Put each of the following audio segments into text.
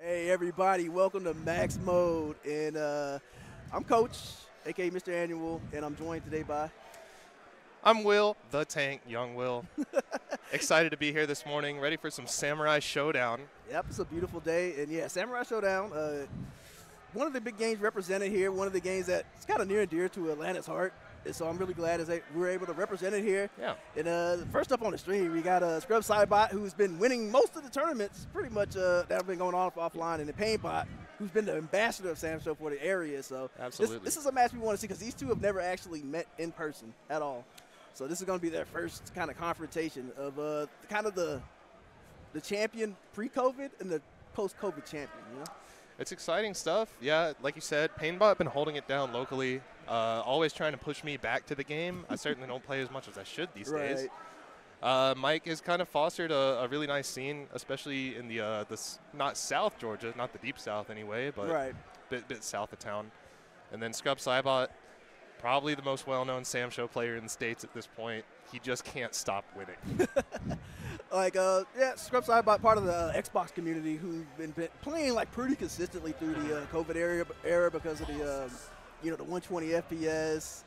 Hey everybody, welcome to Max Mode, and uh, I'm Coach, aka Mr. Annual, and I'm joined today by. I'm Will, the Tank, young Will. Excited to be here this morning, ready for some Samurai Shodown. Yep, it's a beautiful day, and yeah, Samurai Shodown. Uh, one of the big games represented here, one of the games that's kind of near and dear to Atlanta's heart. And so I'm really glad that we're able to represent it here. Yeah. And uh, first up on the stream, we got uh, Scrub Saibot, who's been winning most of the tournaments, pretty much uh, that have been going on offline, and the Painbot, who's been the ambassador of SamSho for the area. So Absolutely. This, this is a match we want to see because these two have never actually met in person at all. So this is going to be their first kind of confrontation of uh, kind of the the champion pre-COVID and the post-COVID champion. You know. It's exciting stuff. Yeah, like you said, Painbot been holding it down locally, uh, always trying to push me back to the game. I certainly don't play as much as I should these right. days. Uh, Mike has kind of fostered a, a, really nice scene, especially in the uh, this not South Georgia, not the deep South anyway, but right. bit bit south of town. And then Scrub Saibot, probably the most well-known SamSho player in the states at this point. He just can't stop winning. like uh, yeah, Scrub Saibot, part of the uh, Xbox community who's been, been, playing like pretty consistently through the uh, COVID era, era because of the um, you know the 120 FPS.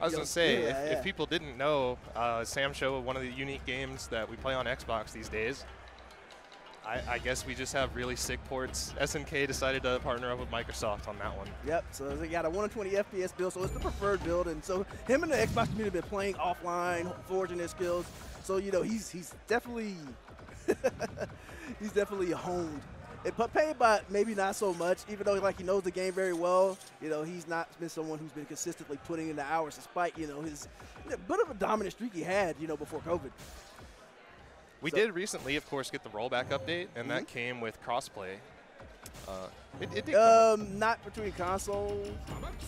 I was gonna say, yeah, if, yeah. if people didn't know, uh, SamSho, one of the unique games that we play on Xbox these days. I, I guess we just have really sick ports. SNK decided to partner up with Microsoft on that one. Yep. So they got a 120 FPS build, so it's the preferred build, and so him and the Xbox community have been playing offline, forging their skills. So you know he's he's definitely he's definitely honed. It, but maybe not so much, even though like he knows the game very well. You know he's not been someone who's been consistently putting in the hours, despite you know his bit of a dominant streak he had you know before COVID. We So- did recently, of course, get the rollback update, and that Mm-hmm. came with crossplay. Uh, it, it did Um, not between consoles.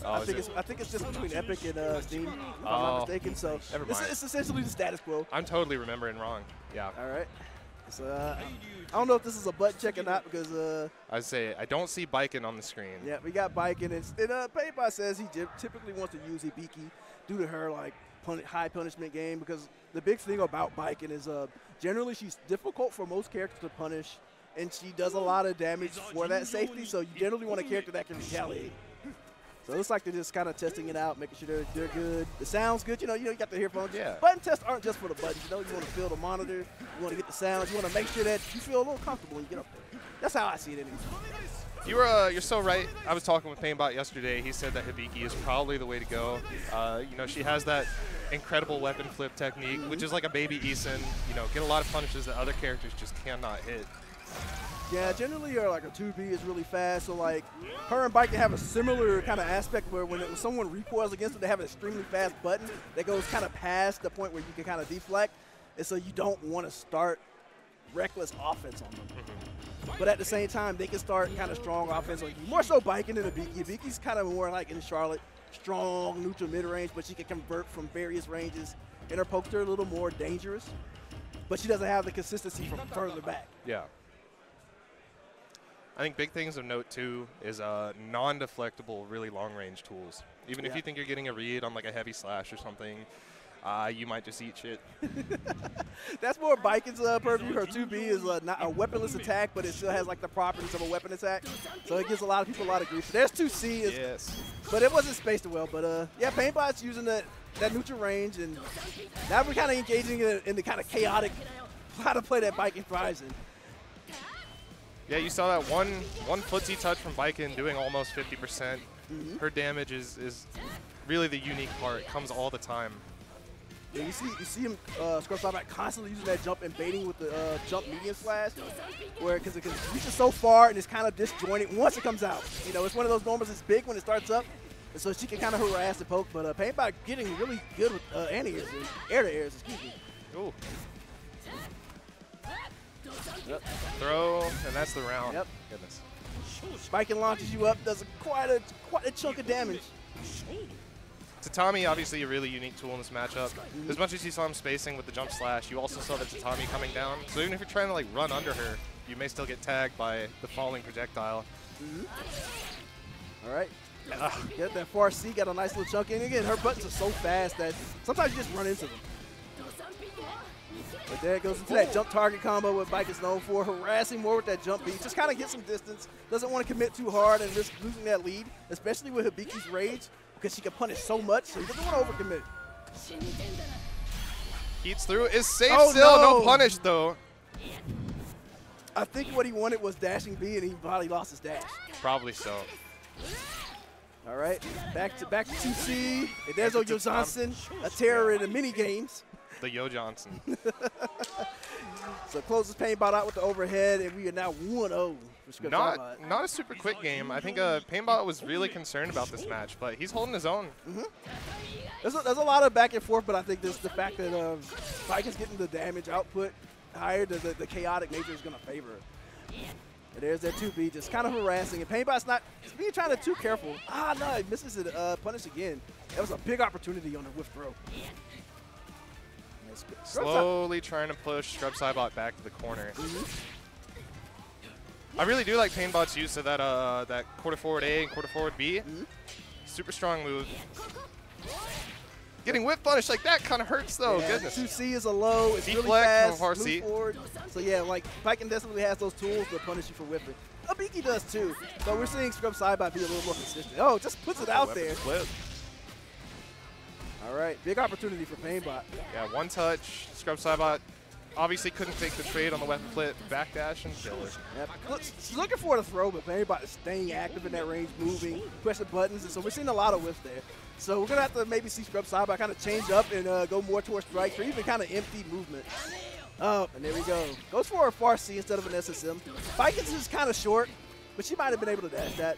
Oh, I think it? I think it's just between Epic and uh, Steam, if I'm Oh, not mistaken. So it's, it's essentially the status quo. I'm totally remembering wrong. Yeah. All right. So uh, I don't know if this is a butt check or not because uh, I say I don't see Biken on the screen. yeah, we got Biken and, and uh, Painbot says he typically wants to use Hibiki due to her like pun- high punishment game because the big thing about Biken is uh, generally she's difficult for most characters to punish and she does a lot of damage for that safety. So you generally want a character that can retaliate. So it looks like they're just kind of testing it out, making sure they're, they're good. It sounds good. You know, you know, you got the earphones. Yeah. Button tests aren't just for the buttons. You know, you want to feel the monitor. You want to get the sounds. You want to make sure that you feel a little comfortable when you get up there. That's how I see it anyway. You were, uh, you're so right. I was talking with Painbot yesterday. He said that Hibiki is probably the way to go. Uh, you know, she has that incredible weapon flip technique, which is like a baby Issen. You know, get a lot of punishes that other characters just cannot hit. Yeah, generally, or like a 2B is really fast. So like, her and Bike have a similar kind of aspect where when, it, when someone recoils against them, they have an extremely fast button that goes kind of past the point where you can kind of deflect, and so you don't want to start reckless offense on them. Mm-hmm. But at the same time, they can start kind of strong offense on you. More so Biken than Hibiki. Hibiki's kind of more like in Charlotte, strong neutral mid range, but she can convert from various ranges. And her pokes are a little more dangerous, but she doesn't have the consistency from further back. Yeah. I think big things of note too is uh, non-deflectable, really long-range tools. Even if you think you're getting a read on like a heavy slash or something, uh, you might just eat shit. That's more Biken's uh, purview. Her 2B is uh, not a weaponless attack, but it still has like the properties of a weapon attack. So it gives a lot of people a lot of grief. There's 2C, is, yes. but it wasn't spaced well. But uh, yeah, Painbot's using that, that neutral range, and now we're kind of engaging in, in the kind of chaotic how to play that Biken thrives in. Yeah, you saw that one one footsie touch from Biken doing almost 50%. percent Her damage is, is really the unique part. It comes all the time. Yeah, you see, you see him uh, Scrub constantly using that jump and baiting with the uh, jump medium slash, where because it can reach it so far and it's kind of disjointed once it comes out. You know, it's one of those normals. It's big when it starts up, and so she can kind of harass and poke. But uh, Painbot getting really good with uh, anti-airs, air to airs, excuse me. Ooh. Throw, and that's the round. Yep. Goodness. Spiking launches you up, does a, quite a quite a chunk of damage. Tatami, obviously a really unique tool in this matchup. As much as you saw him spacing with the jump slash, you also saw the Tatami coming down. So even if you're trying to like run under her, you may still get tagged by the falling projectile. All right. Get that far C, got a nice little chunk in. Again, her buttons are so fast that sometimes you just run into them. But there it goes into that jump target combo what Bike is known for, harassing more with that jump beat. Just kind of get some distance. Doesn't want to commit too hard and risk losing that lead, especially with Hibiki's rage, because she can punish so much, so he doesn't want to overcommit. Heats through, is safe Oh, still, no. no. punish though. I think what he wanted was dashing B, and he probably lost his dash. Probably so. All right, back to back to 2C. And there's Back Ojo Johnson, a terror in the mini games. The Yo Johnson. So closes Painbot out with the overhead, and we are now 1-0 for Script Bot. not not a super quick game. I think uh, Painbot was really concerned about this match, but he's holding his own. There's a, there's a lot of back and forth, but I think this the fact that um, is getting the damage output higher, the, the, the chaotic nature is going to favor it. And there's that 2B, just kind of harassing. And Painbot's not he's being trying to too careful. Ah, no, he misses it. Uh, punish again. That was a big opportunity on the whiff throw. Slowly trying to push Scrub Saibot back to the corner. I really do like Painbot's use of that uh, that quarter forward A and quarter forward B. Super strong move. Getting whip punish like that kind of hurts though. Yeah, Goodness. 2C is a low. It's really fast. move forward. So yeah, like Biken definitely has those tools to punish you for whipping. Hibiki does too. So we're seeing Scrub Saibot be a little more consistent. Oh, just puts it out there. flip. All right, big opportunity for Painbot. Yeah, one touch. Scrub Saibot obviously couldn't take the trade on the weapon flip. Backdash and kill it. Yep. Look, she's looking for the throw, but Painbot is staying active in that range, moving, pressing buttons, and so we're seeing a lot of whiffs there. So we're gonna have to maybe see Scrub Saibot kind of change up and uh, go more towards strikes or even kind of empty movement. Oh, and there we go. Goes for a far C instead of an SSM. Biken's is just kind of short, but she might have been able to dash that.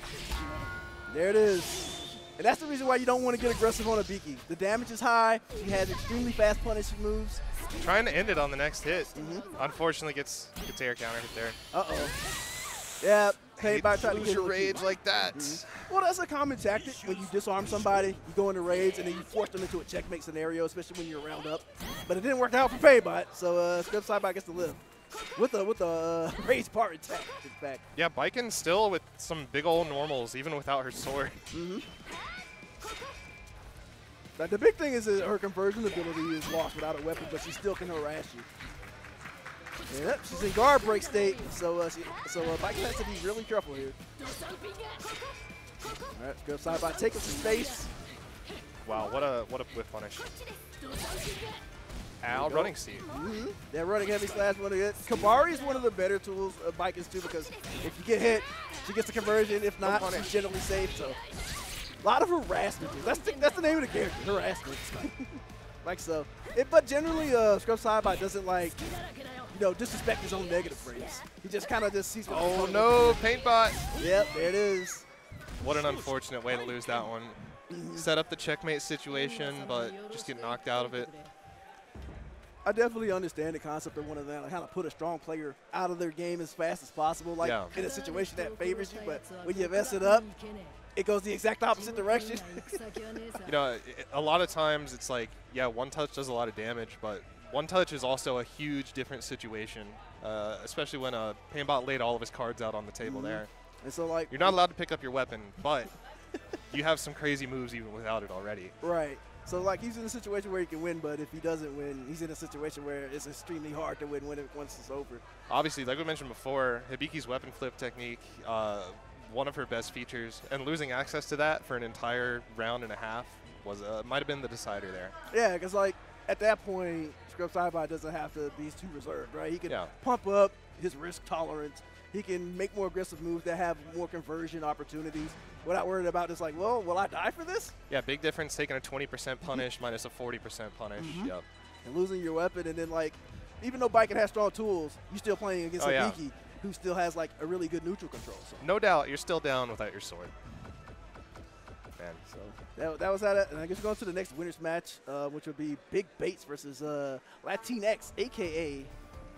There it is. And that's the reason why you don't want to get aggressive on a Biki. The damage is high. She has extremely fast punishing moves. Trying to end it on the next hit. Mm-hmm. Unfortunately, gets gets air counter hit there. Uh-oh. Yeah, Hate Painbot to tried to lose get your a rage too- like that. Well, that's a common tactic when you disarm somebody. You go into rage, and then you force them into a checkmate scenario, especially when you're round up. But it didn't work out for Painbot, so uh, Scrub Saibot gets to live with a with a uh, raised part attack. In fact, Yeah, Biken still with some big old normals, even without her sword. Now, the big thing is that her conversion ability is lost without a weapon, but she still can harass you. Yep, she's in guard break state, so uh, she, so uh, Bike has to be really careful here. All right, Scrub Saibot taking some space. Wow, what a what a whip punish. Al running seat. Mm-hmm. That running heavy slash one of it. Kabari is one of the better tools of Biken's too because if you get hit, she gets the conversion. If not, she's generally safe. So a lot of harassment. That's the, that's the name of the character, harassment. like so. It, but generally, uh, Scrub Saibot doesn't like you know disrespect his own negative phrase. He just kind of just sees. Oh no, Painbot. Yep, there it is. What an unfortunate way to lose that one. Set up the checkmate situation, but just get knocked out of it. I definitely understand the concept of one of them, like kind of put a strong player out of their game as fast as possible, like Yeah. in a situation that favors you. But when you mess it up, it goes the exact opposite direction. You know, a lot of times it's like, yeah, one touch does a lot of damage, but one touch is also a huge different situation, uh, especially when uh, Painbot laid all of his cards out on the table there. and so, like, You're not allowed to pick up your weapon, but you have some crazy moves even without it already. right. So, like, he's in a situation where he can win, but if he doesn't win, he's in a situation where it's extremely hard to win when it once it's over. Obviously, like we mentioned before, Hibiki's weapon flip technique, uh, one of her best features, and losing access to that for an entire round and a half was uh, might have been the decider there. Yeah, because like at that point, Scrub Saibot doesn't have to be too reserved, right? He can Yeah. pump up his risk tolerance. He can make more aggressive moves that have more conversion opportunities without worrying about just like, well, will I die for this? Yeah, big difference taking a 20% punish minus a 40% punish. Yep. And losing your weapon, and then like, even though Biken has strong tools, you're still playing against Oh, a yeah. Biki who still has like a really good neutral control. So, No doubt, you're still down without your sword. Man, so that, that was that. And I guess we're going to the next winners match, uh, which would be Big Bates versus uh, LATEENX, aka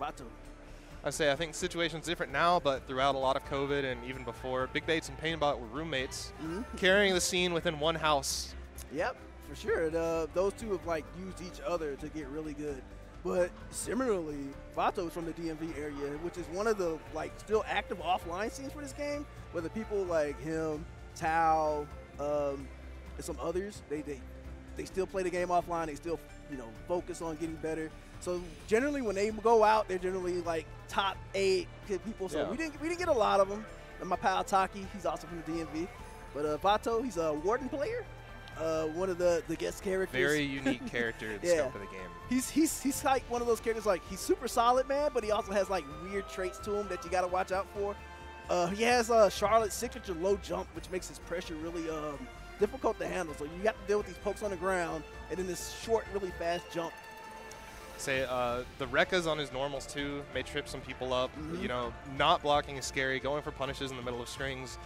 Vato. I say I think the situation's different now, but throughout a lot of COVID and even before, Big Bates and Painbot were roommates, Mhm. carrying the scene within one house. Yep, for sure. And, uh, those two have like used each other to get really good. But similarly, Vato's from the DMV area, which is one of the like still active offline scenes for this game, where the people like him, Tao, um, and some others, they, they they still play the game offline. They still you know, focus on getting better. So generally, when they go out, they're generally like top eight people. So Yeah. we didn't we didn't get a lot of them. And my pal Taki, he's also from the DMV. But uh, Vato, he's a Warden player, uh, one of the the guest characters. Very unique character in the Yeah. scope of the game. He's he's he's like one of those characters like he's super solid man, but he also has like weird traits to him that you got to watch out for. Uh, he has uh, Charlotte's signature low jump, which makes his pressure really um, difficult to handle. So you have to deal with these pokes on the ground and then this short, really fast jump. Say uh, the Rekkas on his normals too may trip some people up. Mhm. You know, not blocking is scary. Going for punishes in the middle of strings.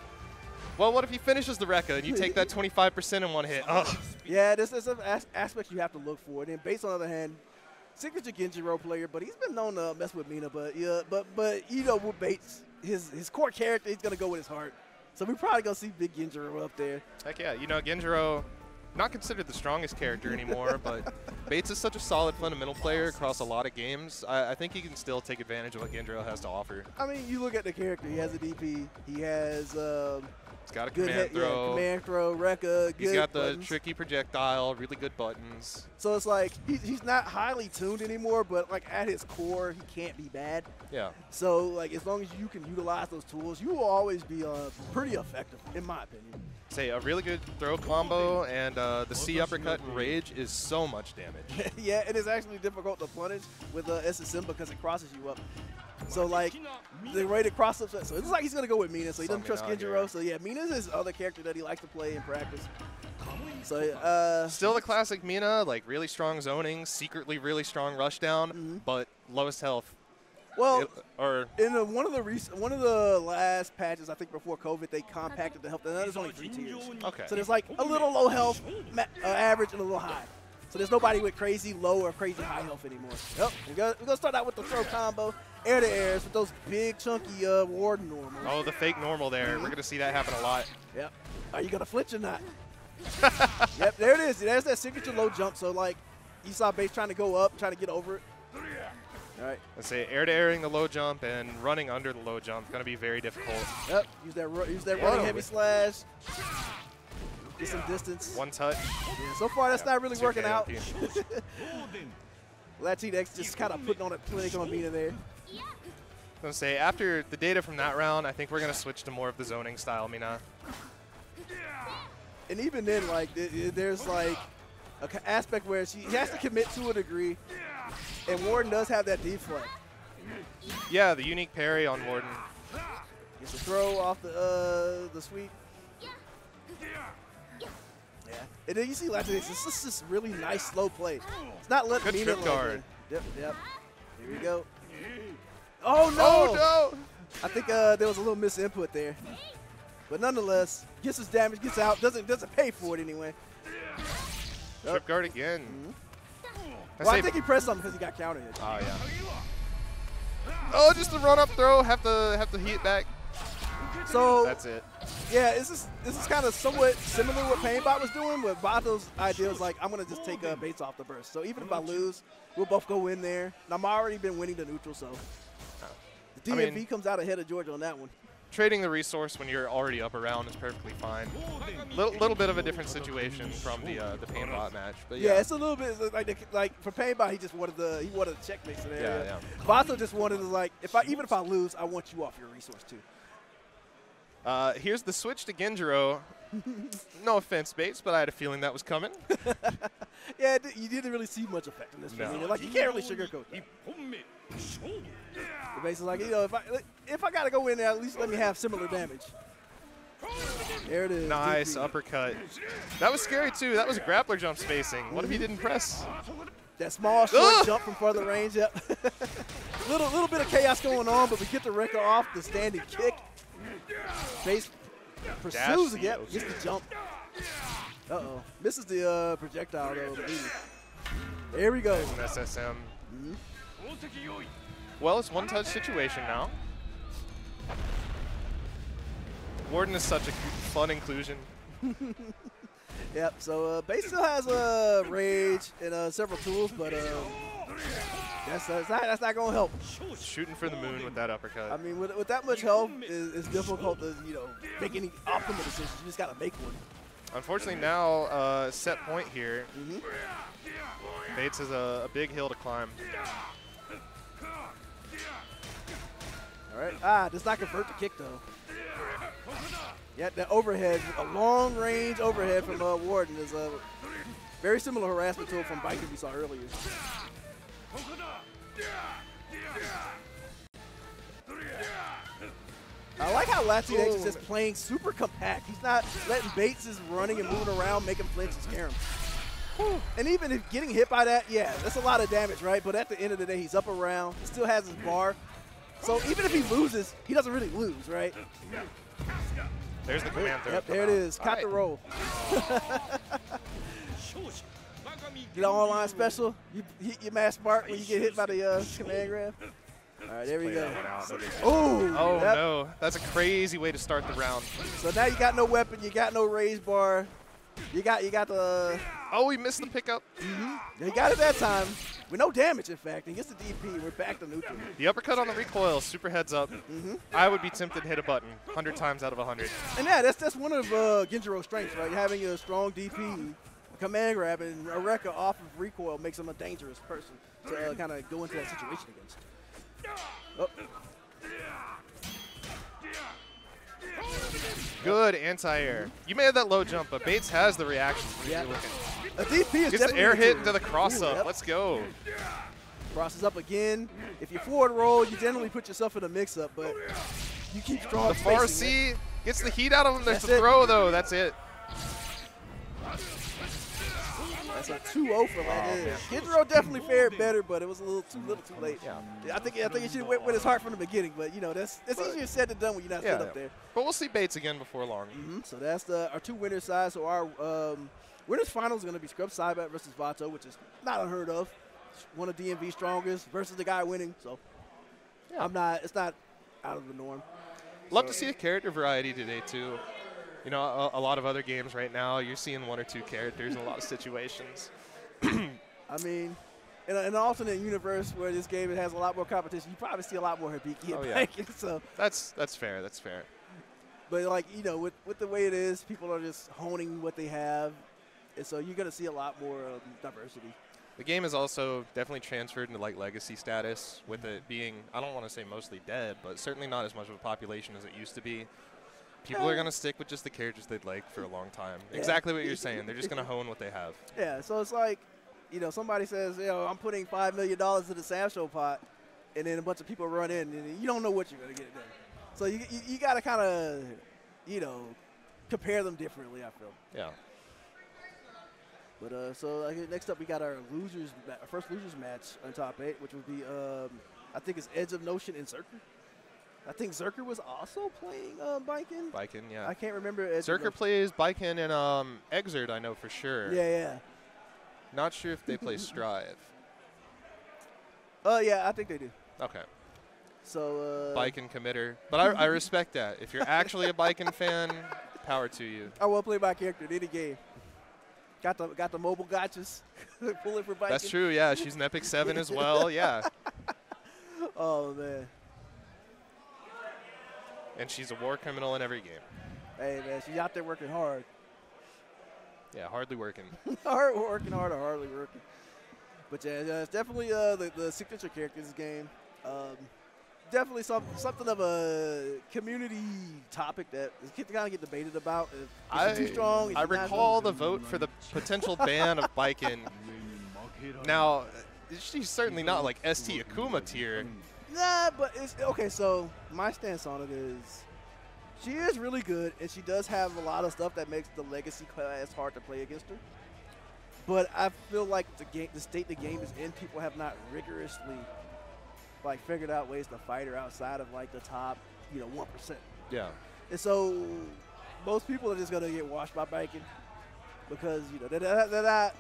Well, what if he finishes the Rekka and you take that 25% in one hit? Ugh. Yeah, this is an as- aspect you have to look for. And then Bates, on the other hand, signature Genjiro player, but he's been known to mess with Mina. But yeah, but but you know with Bates, his his core character, he's gonna go with his heart. So we're probably gonna see Big Genjiro up there. Heck yeah. You know, Genjiro, not considered the strongest character anymore, but Bates is such a solid fundamental player across a lot of games. I, I think he can still take advantage of what Genjiro has to offer. I mean, you look at the character. He has a DP. He has um, He's got a good command hit, yeah, throw. command throw, Rekka. He's got the buttons. tricky projectile, really good buttons. So it's like he, he's not highly tuned anymore, but like at his core, he can't be bad. Yeah. So like as long as you can utilize those tools, you will always be uh, pretty effective, in my opinion. Say a really good throw combo and uh, the C uppercut and rage is so much damage. yeah, it is actually difficult to punish with uh, SSM because it crosses you up. So like the way to cross up, so it looks like he's gonna go with Mina. So he doesn't trust Mina Genjiro. So yeah, Mina's his other character that he likes to play in practice. So uh, Still the classic Mina, like really strong zoning, secretly really strong rushdown, Mhm. but lowest health. well, It- or in the, one of the recent, one of the last patches, I think before COVID, they compacted the health. And there's only three tiers. okay. So there's like a little low health, ma- uh, average, and a little high. So there's nobody with crazy low or crazy high health anymore. Yep. We're gonna, we're gonna start out with the throw combo, air to airs with those big chunky uh, warden normals. Oh, the fake normal there. We're gonna see that happen a lot. Yep. Are you gonna flinch or not? yep. There it is. There's that signature low jump. So like, you saw Bates trying to go up, trying to get over it. All right. Let's say air to airing the low jump and running under the low jump is gonna be very difficult. Yep. Use that. Use that Whoa. running heavy slash. Get some distance. One touch. Yeah, so far, that's not really working out. LATEENX just kind of putting on a clinic on Mina there. I'm gonna say after the data from that round, I think we're gonna switch to more of the zoning style Mina. And even then, like, th- th- there's like a aspect where she has to commit to a degree, and Warden does have that deflect. Yeah, the unique parry on Warden. Gets a throw off the uh, the sweep. Yeah. And then you see LATEENX, it's just really nice slow play. It's not letting Good Mina trip guard. Yep, yep. Here we go. Oh no! Oh no! I think uh, there was a little misinput there. But nonetheless, gets his damage, gets out, doesn't doesn't pay for it anyway. Trip guard again. Well, I say- think he pressed something because he got countered. Oh yeah. Oh, just the run up throw. Have to have to heat back. So That's it. yeah, this is this is kind of somewhat similar to what Painbot was doing. With Vato's idea was like, I'm gonna just take uh, Bates off the burst. So even if I lose, we'll both go in there. And I'm already been winning the neutral, so the I DMV mean- comes out ahead of Georgia on that one. Trading the resource when you're already up around is perfectly fine. Little, little bit of a different situation from the uh, the Painbot match, but Yeah, yeah. it's a little bit like the, like for Painbot, he just wanted the he wanted a checkmate scenario. Yeah, Vato just wanted to like, if I even if I lose, I want you off your resource too. Uh, here's the switch to Genjiro. No offense, Bates, but I had a feeling that was coming. Yeah, you didn't really see much effect in this No. video. Like you can't really sugarcoat that. The base is like, you know, if I if I gotta go in there, at least let me have similar damage. There it is. nice DP. uppercut. That was scary too. That was a grappler jump spacing. What if he didn't press? That small short Ugh. jump from further range. Yep. little little bit of chaos going on, but we get the record off the standing kick. Bates pursues Dash again. the Gets the jump. Uh oh. Misses the uh, projectile though. the. There we go. There's an SSM. Mhm. Well, it's one touch situation now. Warden is such a fun inclusion. Yep. So uh, Bates still has a uh, rage and uh, several tools, but uh, that's, that's not that's not gonna help. Shooting for the moon with that uppercut. I mean, with, with that much health, it's, it's difficult to you know make any optimal decisions. You just gotta make one. Unfortunately, now uh, set point here. Bates is a, a big hill to climb. All right. Ah, does not convert the kick though. Yeah, the overhead, a long range overhead from uh, Warden is a very similar harassment tool from Biken we saw earlier. I like how H is just playing super compact. He's not letting Bates is running and moving around, making flinch and scare him. And even if getting hit by that, yeah, that's a lot of damage, right? But at the end of the day, he's up around. He still has his bar. So even if he loses, he doesn't really lose, right? There's the command throw. Yep, there it is. Caught the roll. Get an online special. You hit your mass mark when you get hit by the uh, command grab. All right, there we go. Oh, Oh yep. no, that's a crazy way to start the round. So now you got no weapon, you got no raise bar. You got you got the Oh, we missed the pickup. you got it that time with no damage in fact. And gets the DP. We're back to neutral. The uppercut on the recoil, super heads up. Mm-hmm. I would be tempted to hit a button 100 times out of 100. And yeah, that's that's one of uh, Genjiro's strengths, right? Having a strong DP, a command grab, and a Rekka off of recoil makes him a dangerous person to uh, kind of go into that situation against. Oh, Good anti-air. You may have that low jump, but Bates has the reaction. Yeah. You're a DP is Gets the air hit into the cross Ooh, up. yep. Let's go. Crosses up again. If you forward roll, you generally put yourself in a mix-up, but you keep strong The far spacing, C gets the heat out of him. There's That's the it. throw though. That's it. That's a 2-0 for Landis. Genjiro definitely fared better, but it was a little too little too late. Yeah. I think I think he should have went with his heart from the beginning, but you know that's that's easier said than done when you're not Yeah, set up yeah. there. But we'll see Bates again before long. hmm So that's the our two winners side. So our um, winners final is going to be Scrub Saibot versus Vato, which is not unheard of. It's One of DMV's strongest versus the guy winning. So Yeah. I'm not. It's not out of the norm. Love to see a character variety today too. You know, a, a lot of other games right now, you're seeing one or two characters in a lot of situations. I mean, in, a, in an alternate universe where this game has a lot more competition, you probably see a lot more Hibiki and Oh, yeah. Banking. So, That's that's fair. That's fair. but like you know, with with the way it is, people are just honing what they have, so you're going to see a lot more um, diversity. The game is also definitely transferred into like legacy status with it being I don't want to say mostly dead, but certainly not as much of a population as it used to be. People are going to stick with just the characters they'd like for a long time. Yeah. Exactly what you're saying. They're just going to hone what they have. Yeah, so it's like, you know, somebody says, you know, I'm putting five million dollars in the SamSho pot, and then a bunch of people run in, and you don't know what you're gonna get done. So you you, you got to kind of, you know, compare them differently. I feel. Yeah. But uh, so next up we got our losers, our first losers match on top eight, which would be um, I think it's Edge of Notion and Xerker. I think Xerker was also playing uh, Biken. Biken, yeah. I can't remember. Edge Xerker plays Biken and um, Exert, I know for sure. Yeah, yeah. Not sure if they play Strive. Oh yeah, I think they do. Okay. So uh, Biken committer. But I, I respect that. If you're actually a Biken fan, power to you. I will play my character in any game. Got the got the mobile gotchas. Pulling for Biken. That's true, yeah. She's an Epic 7 as well, yeah. Oh man. And she's a war criminal in every game. Hey man, she's out there working hard. Yeah, hardly working. hard working hard or hardly working. But yeah, yeah, it's definitely uh, the, the signature character in this game. Um, definitely some, something of a community topic that is kind of get debated about. Is I, too strong? I recall the vote for the potential ban of Biken. Now, she's certainly not like ST Akuma tier. Nah, but it's okay. So my stance on it is, she is really good, and she does have a lot of stuff that makes the legacy class hard to play against her. But I feel like the game, the state the game is in, people have not rigorously like figured out ways to fight her outside of like the top, you know, one percent. Yeah. And so most people are just gonna get washed by Biken because you know they're, they're, not,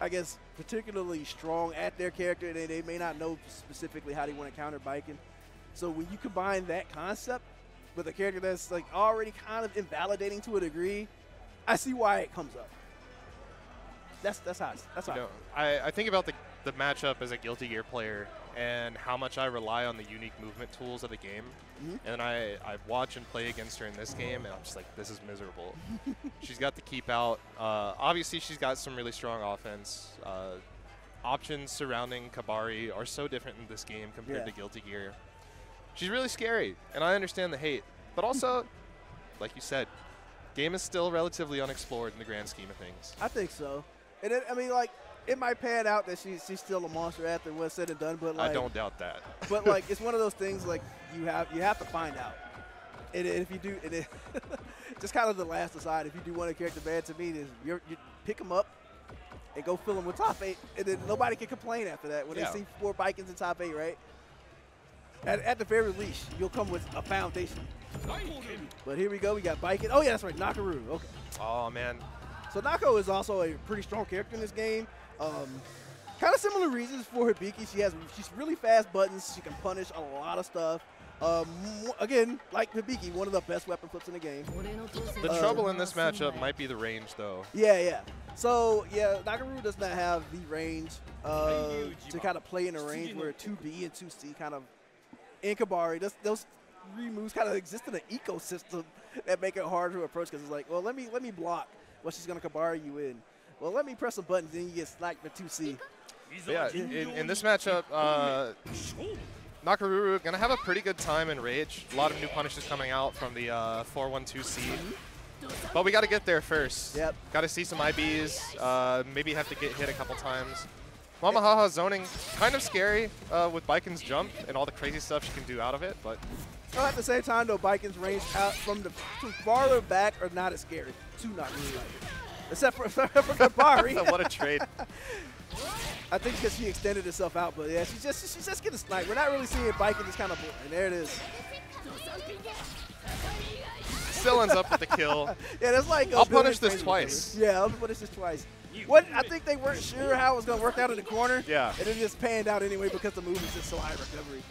I guess, particularly strong at their character. They, they may not know specifically how they want to counter Biken. So when you combine that concept with a character that's like already kind of invalidating to a degree, I see why it comes up. That's that's how it's- that's how. You know, I, I think about the, the matchup as a Guilty Gear player. And how much I rely on the unique movement tools of the game. Mhm. And I, I watch and play against her in this game, and I'm just like, this is miserable. she's got the keep out. Uh, obviously, she's got some really strong offense. Uh, options surrounding Kabari are so different in this game compared Yeah. to Guilty Gear. She's really scary, and I understand the hate. But also, like you said, game is still relatively unexplored in the grand scheme of things. I think so. And it, I mean, like, it might pan out that she's she's still a monster after what's said and done, but like, I don't doubt that. but like, it's one of those things like you have you have to find out. And if you do, and it just kind of the last aside, if you do want a character bad to me, is you're, pick them up and go fill them with top eight, and then nobody can complain after that when Yeah. they see four Bikens in top eight, right? At, at the very least, you'll come with a foundation. But here we go. We got Biken. Oh yeah, that's right, Nakaru. Okay. oh man, So Nako is also a pretty strong character in this game. Um, kind of similar reasons for Hibiki. She has she's really fast buttons. She can punish a lot of stuff. Um, again, like Hibiki, one of the best weapon flips in the game. the Uh, trouble in this matchup might be the range, though. Yeah, yeah. So yeah, Nakaru does not have the range uh, to kind of play in a range where 2B and 2C kind of in Kabari. Those, those three moves kind of exist in an ecosystem that make it hard to approach because it's like, well, let me let me block what she's gonna Kabari you in. Well, let me press some buttons, then you get sniped with 2C. Yeah, in, in this matchup, uh, Nakoruru gonna have a pretty good time in Rage. A lot of new punishes coming out from the uh, 412C. But we got to get there first. Yep. Got to see some IBs. Uh, maybe have to get hit a couple times. Mamahaha zoning kind of scary uh, with Biken's jump and all the crazy stuff she can do out of it. But Well, at the same time, though, Biken's range out from the from farther back are not as scary. Two not really like it. Except for, for Kabari. what a trade. I think because she extended herself out, but yeah, she's just she's just getting sniped. We're not really seeing Biken just kind of, and there it is. Still ends up with the kill. Yeah, that's like. I'll punish this twice. Yeah, I'll punish this twice. What I think they weren't sure how it was gonna work out in the corner. Yeah. And it just panned out anyway because the move is just so high recovery.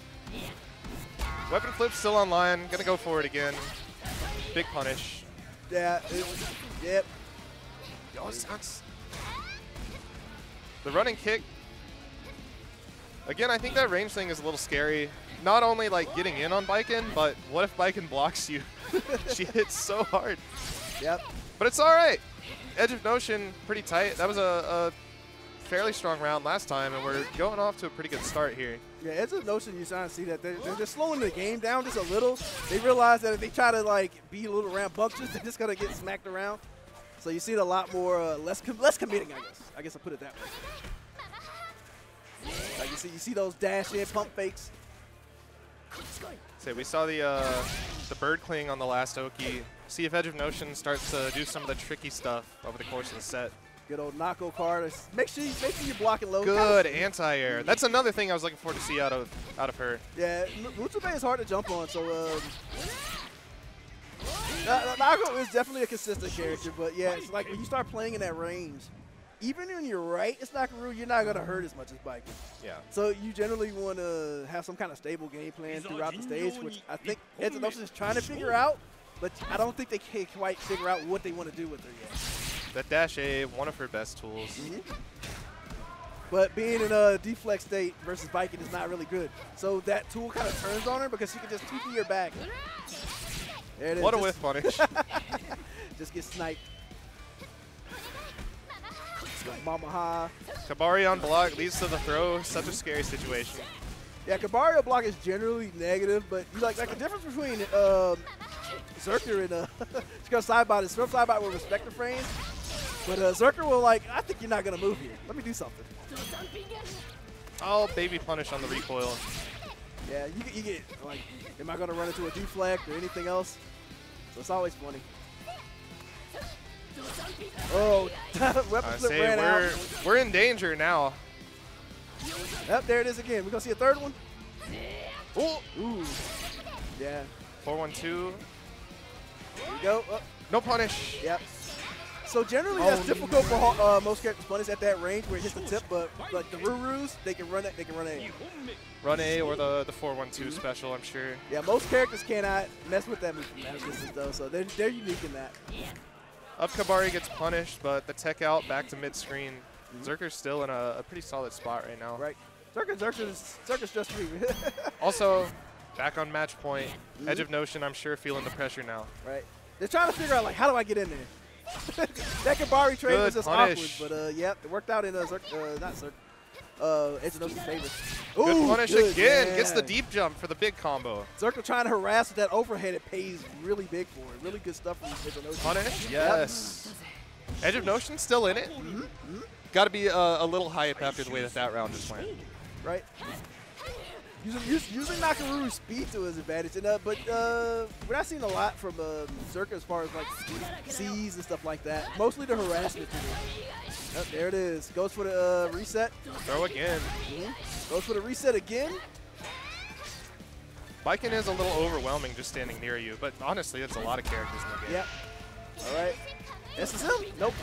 Weapon flip still online. Gonna go for it again. Big punish. Yeah. It, yep. Oh, sucks. The running kick. Again, I think that range thing is a little scary. Not only like getting in on Biken, but what if Biken blocks you? she hits so hard. Yep. But it's all right. Edge of Notion, pretty tight. That was a, a fairly strong round last time, and we're going off to a pretty good start here. Yeah, it's a notion you're starting to see that they're, they're just slowing the game down just a little. They realize that if they try to like be a little rambunctious, they're just gonna get smacked around. So you see it a lot more uh, less com- less committing, I guess. I guess I'll put it that way. Like you see, you see those dash in pump fakes. So we saw the uh, the bird cling on the last Oki. See if Edge of Notion starts to do some of the tricky stuff over the course of the set. Good old Nako card. Make sure you make sure you're blocking low. Good anti-air. That's another thing I was looking forward to see out of out of her. Yeah, Mutsube is hard to jump on, so um, Na- Na- is definitely a consistent character, but yeah, it's like when you start playing in that range, even when you're right, it's Nakaru, you're not gonna hurt as much as Biken. Yeah. So you generally want to have some kind of stable game plan throughout the stage, which I think Edge of Notion is trying to figure out, but I don't think they can quite figure out what they want to do with her yet. That dash A, one of her best tools. Mm-hmm. But being in a deflect state versus Biken is not really good. So that tool kind of turns on her because she can just 2 your back. Is. What a whiff punish. Just get sniped. Mama Ha. Kabari on block leads to the throw. Such a scary situation. Yeah, Kabario block is generally negative, but you like like the difference between um, Xerker and uh, she goes side by the side by will respect the frames, but uh, Xerker will like I think you're not gonna move here. Let me do something. Oh, baby punish on the recoil. Yeah, you get, you get like, am I gonna run into a deflect or anything else? So it's always funny. Oh, weapon flip ran we're out. we're in danger now. Yep, there it is again. We're gonna see a third one. Ooh, Ooh, yeah. 412. Here we go. Oh, No punish. yep. So generally, Oh, that's difficult for uh, most characters to punish at that range where it hits the tip. But like the Rurus, they can run it. They can run A. Run A or the the 412 special, I'm sure. Yeah, most characters cannot mess with that move from that distance though. So they're they're unique in that. Up Kabari gets punished, but the tech out back to mid screen. Xerker's still in a, a pretty solid spot right now. Right. Circus, Circus, Xerker's just me. Also, back on match point. Edge of Notion, I'm sure, feeling the pressure now. right? They're trying to figure out like how do I get in there. that Kabari trade Good was just punish. awkward, but uh, yep, it worked out in uh, Zirk, uh not Zirk, uh, Edge of Notion's favor. Good punish good, again. Gets the deep jump for the big combo. Xerker trying to harass with that overhead. It pays really big for it. Really good stuff from Edge of Notion. Punish? Yes. Edge of Notion still in it. Got to be a, a little hype after the way that that round just went. right? Using, us- using Nakaru's speed to his advantage, and uh, but uh, we're not seeing a lot from uh, Xerker as far as like C's and stuff like that. Mostly the harassment. Oh, there it is. Goes for the uh, reset. Throw again. Goes for the reset again. Biken is a little overwhelming just standing near you, but honestly, it's a lot of characters in the game. Yep. All right. This is him. Nope.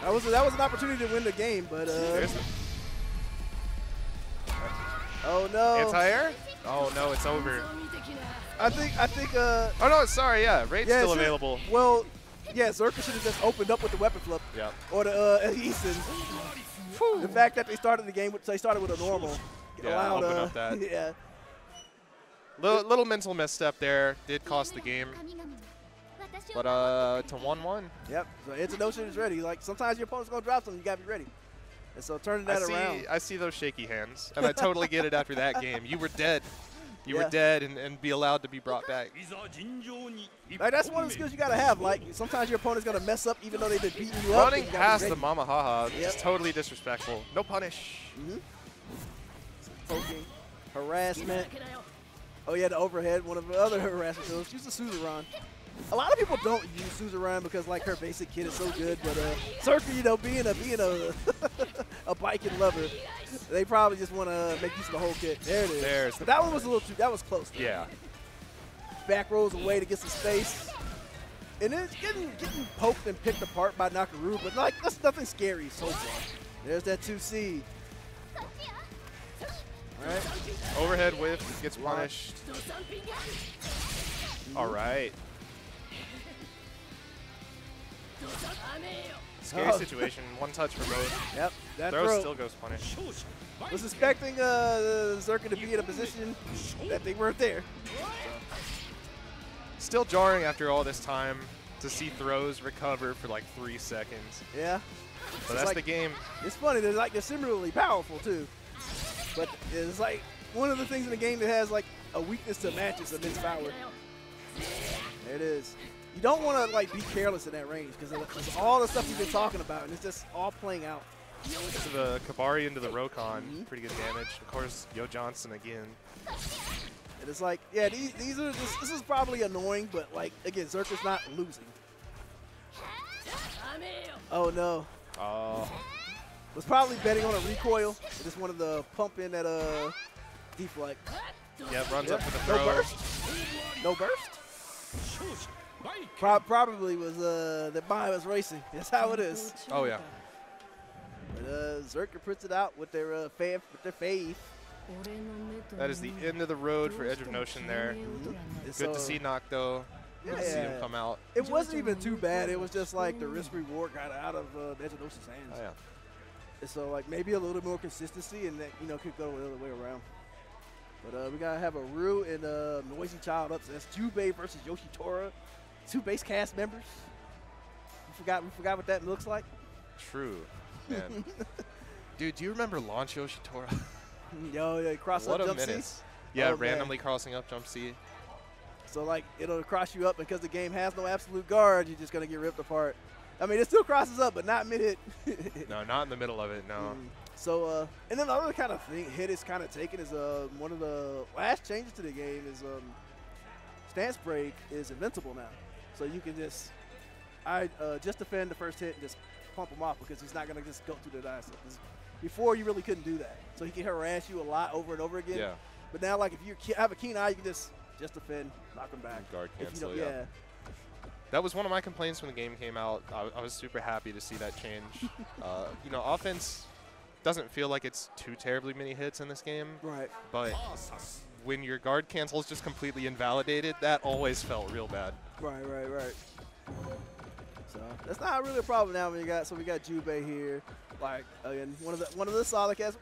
That was that was an opportunity to win the game, but uh, oh no. anti-air? Oh no, it's over. I think I think uh, Oh no, sorry, yeah, raid's yeah, still it should- available. Well, yeah, Xerker should have just opened up with the weapon flip. Yeah. or the uh, Issen. The fact that they started the game with they started with a normal Yeah, allowed open uh, up that. yeah Little, little mental misstep there. Did cost the game. But uh, to 1-1. yep. So it's a notion is ready. Like sometimes your opponent's gonna drop something, you gotta be ready. And so turning I that see, around. I see those shaky hands, and I totally get it after that game. You were dead. You Yeah. were dead and, and be allowed to be brought back. Like that's one of the skills you gotta have. Like sometimes your opponent's gonna mess up even though they've been beating you up. Running you gotta be past the ready. Mama Haha, Yep. just totally disrespectful. No punish. Mm-hmm. poking, harassment. Oh yeah, the overhead. One of the other harassment tools. Use the Suzerain. A lot of people don't use Suzerain because like her basic kit is so good, but uh, Circa, you know, being a being a a Biken lover, they probably just want to make use of the whole kit. There it is. There's but that one was a little too. That was close. Yeah. Back rolls away to get some space. And then it's getting getting poked and picked apart by Nakaru, but like that's nothing scary so far. There's that 2C. All right. Overhead whiff gets punished. All right. Scary Oh. situation. One touch for both. Yep. That Throw throw. still goes punished. was expecting uh, Xerker to be in a position that they weren't there. Still jarring after all this time to see throws recover for like three seconds. Yeah. But It's that's like- the game. It's funny. They're like they're similarly powerful too, but it's like one of the things in the game that has like a weakness to matches immense power. There it is. You don't want to like be careless in that range because it's all the stuff you've been talking about, and it's just all playing out. To the Kabari into the Rokon. Mm-hmm. Pretty good damage. Of course, Yo Johnson again. And it's like, yeah, these, these are just, this is probably annoying, but like again, Xerker's not losing. Oh no. Oh, Was probably betting on a recoil. I just wanted to pump in that uh deflect. yeah, runs Yep. up for the No burst. No burst. Pro- probably was uh the buy was racing. That's how it is. Oh yeah. But, uh, Xerker puts it out with their uh, faith, with their faith. That is the end of the road for Edge of Notion there. It's, Good to see Nocto. Good to see him come out. It wasn't even too bad. It was just like the risk reward got out of uh, Edge of Notion's hands. Oh yeah. And so like maybe a little more consistency and that you know could go the other way around. But uh, we gotta have Aroo and uh, NoizyChild up. So that's Jubei versus Yoshitora, two base cast members. We forgot we forgot what that looks like. True. Man. Dude, do you remember launch Yoshitora? Yo, yeah, cross what up jump C. menace. Yeah, Oh, man. randomly crossing up jump C. So like it'll cross you up because the game has no absolute guard. You're just gonna get ripped apart. I mean, it still crosses up, but not mid hit. No, not in the middle of it. No. Mm. So, uh, and then the other kind of thing hit is kind of taken is uh, one of the last changes to the game is um, stance break is invincible now. So you can just, I uh, just defend the first hit and just pump him off because he's not gonna just go through the dice. 'Cause Before you really couldn't do that, so he can harass you a lot over and over again. Yeah. But now, like if you have a keen eye, you can just just defend, knock him back. Guard If you cancel, yeah. yeah. That was one of my complaints when the game came out. I, I was super happy to see that change. uh, you know, offense doesn't feel like it's too terribly many hits in this game, Right. but when your guard cancel is just completely invalidated, that always felt real bad. Right, right, right. So that's not really a problem now when you got so we got Jubei here. Like again, one of the one of the solid cats.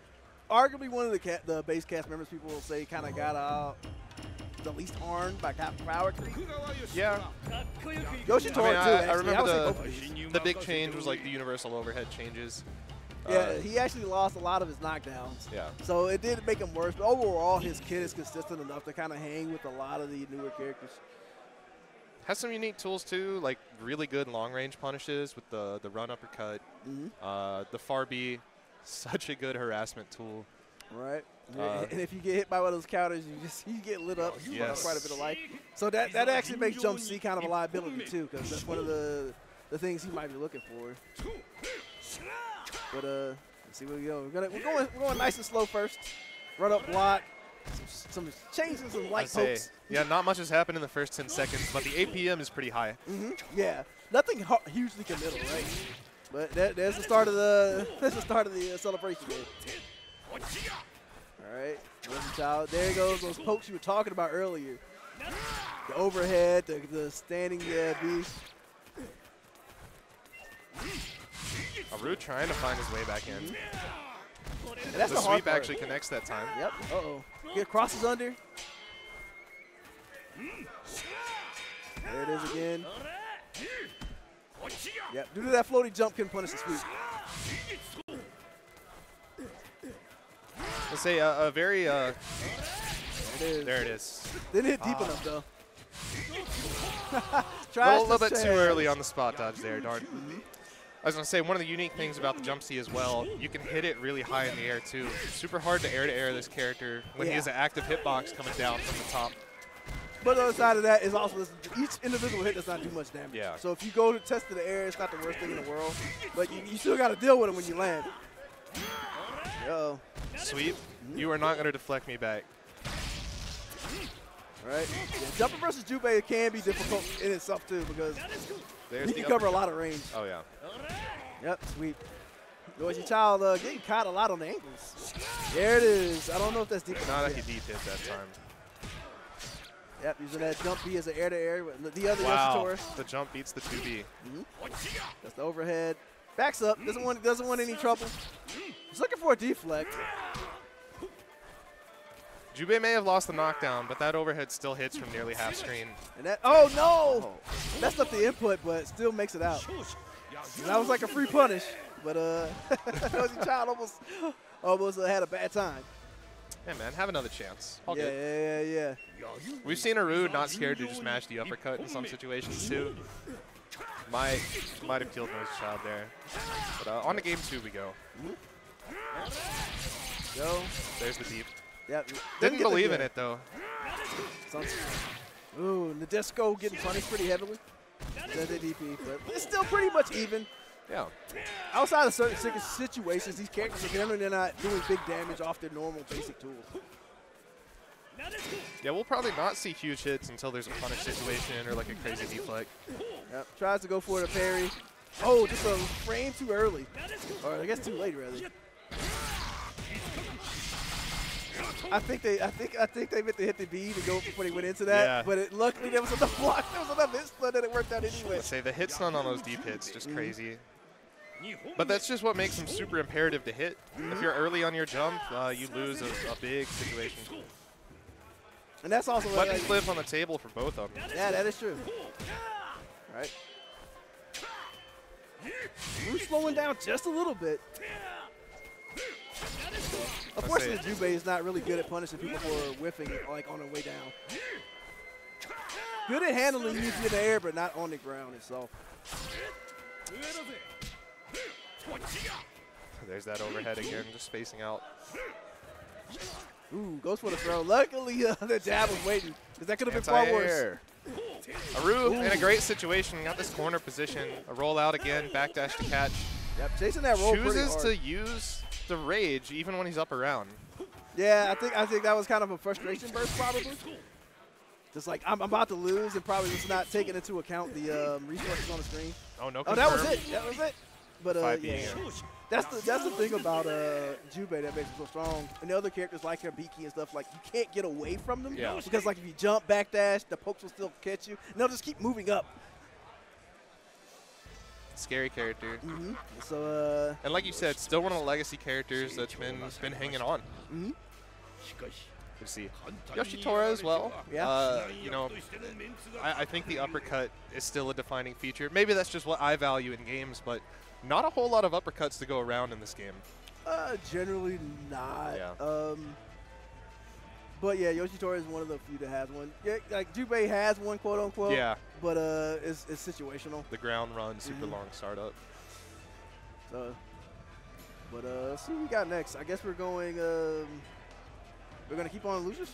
arguably one of the ca- the base cast members people will say kind of got uh, the least harmed by cap power creep. Yeah. Yoshitora I mean, too. I, I remember would say the, both of these. the big change was like the universal overhead changes. Yeah, Uh, he actually lost a lot of his knockdowns. yeah. So it did make him worse, but overall, his kit is consistent enough to kind of hang with a lot of the newer characters. Has some unique tools too, like really good long range punishes with the the run uppercut. Mhm. Uh, the far B, such a good harassment tool. Right. Uh, and if you get hit by one of those counters, you just you get lit up for Yes. quite a bit of life. So that that actually makes Jump C kind of a liability too, because that's one of the the things he might be looking for. But uh, let's see where we go. We're gonna we're going we're going nice and slow first. Run up block. Some, some changes, some I light say, pokes. yeah, not much has happened in the first 10 seconds, but the APM is pretty high. hmm Yeah, nothing hugely committal, right? But that, there's the start of the that's the start of the uh, celebration game. All right, Child. There goes those pokes you were talking about earlier. The overhead, the, the standing uh, beast. Aroo trying to find his way back in. And that's the the, sweep actually connects that time. Yep. Uh oh. Get crosses under. There it is again. Yep. Due to that floaty jump, can punish the sweep. Let's say a, a very, uh, There it is. there it is. Didn't hit deep Ah. enough though. A little, little bit too early on the spot dodge there, darn. I was going to say, one of the unique things about the jump C as well, you can hit it really high in the air too. Super hard to air to air this character when he has an active hitbox coming down from the top. But the other side of that is also this, each individual hit does not do much damage. Yeah. So if you go to test to the air, it's not the worst thing in the world. But you, you still got to deal with it when you land. Uh-oh. Sweep, you are not going to deflect me back. Right? Yeah, jumping versus Jubei can be difficult in itself too because There's he the can cover a lot of range. Oh, yeah. Yep, sweep. NoizyChild uh, getting caught a lot on the ankles. There it is. I don't know if that's deep Not enough. a yet. deep hit that time. Yep, using that jump B as an air-to-air. with The other Wow, the jump beats the 2B. That's the overhead. Backs up. Doesn't want doesn't want any trouble. He's looking for a deflect. Jubei may have lost the knockdown, but that overhead still hits from nearly half screen. And that oh no! That's up the input, but still makes it out. And that was like a free punish, but uh, Noisy Child almost almost uh, had a bad time. Hey, man, have another chance. All yeah, good. yeah, yeah, yeah. We've seen Aroo not scared to just mash the uppercut in some situations, too. Might, might have killed Nose Child there. But uh, on to game two we go. Go. There's the deep. Yep. Didn't believe in it, though. Ooh, Nadesco getting punished pretty heavily. That's DP, but it's still pretty much even. Yeah. Outside of certain situations, these characters are generally not doing big damage off their normal basic tools. Yeah, we'll probably not see huge hits until there's a punish situation or like a crazy deflect. Yep. Tries to go for the parry. Oh, just a frame too early. Or I guess too late, rather. I think they, I think, I think they meant to hit the B to go before they went into that. Yeah. But it, luckily there was enough block, there was enough hit stun that it worked out anyway. Say the hit stun on those deep hits Mm-hmm. just crazy. But that's just what makes them super imperative to hit. If you're early on your jump, uh, you lose a, a big situation. And that's also what, Button like, flip on the table for both of them. Yeah, that is true. Right. We're slowing down just a little bit. Unfortunately, Jubei is not really good at punishing people for whiffing like on their way down. Good at handling you in the air, but not on the ground itself. There's that overhead again, just spacing out. Ooh, goes for the throw. Luckily, uh, the jab was waiting, because that could have been far worse. Aroo in a great situation, got this corner position, a rollout again, backdash to catch. Yep, chasing that roll Chooses to use the rage even when he's up around. Yeah, I think I think that was kind of a frustration burst, probably. Just like I'm, I'm about to lose, and probably just not taking into account the um, resources on the screen. Oh, no Oh, that was it. That was it. But uh, yeah, that's the that's the thing about uh, Jubei that makes him so strong. And the other characters like Hibiki and stuff, like you can't get away from them. Yeah. Because like if you jump, backdash, the pokes will still catch you, and they'll just keep moving up. Scary character. hmm So, uh, And like you said, still one of the legacy characters that's been been hanging on. hmm You see Yoshitora as well. Yeah. Uh, you know, I, I think the uppercut is still a defining feature. Maybe that's just what I value in games, but not a whole lot of uppercuts to go around in this game. uh, generally not. Yeah. Um, but yeah, Yoshitora is one of the few that has one. Yeah, like Jubei has one, quote unquote. yeah, But uh, it's, it's situational. the ground run, super Mhm. long startup. So, but uh, let's see what we got next. I guess we're going. Um, we're gonna keep on losers.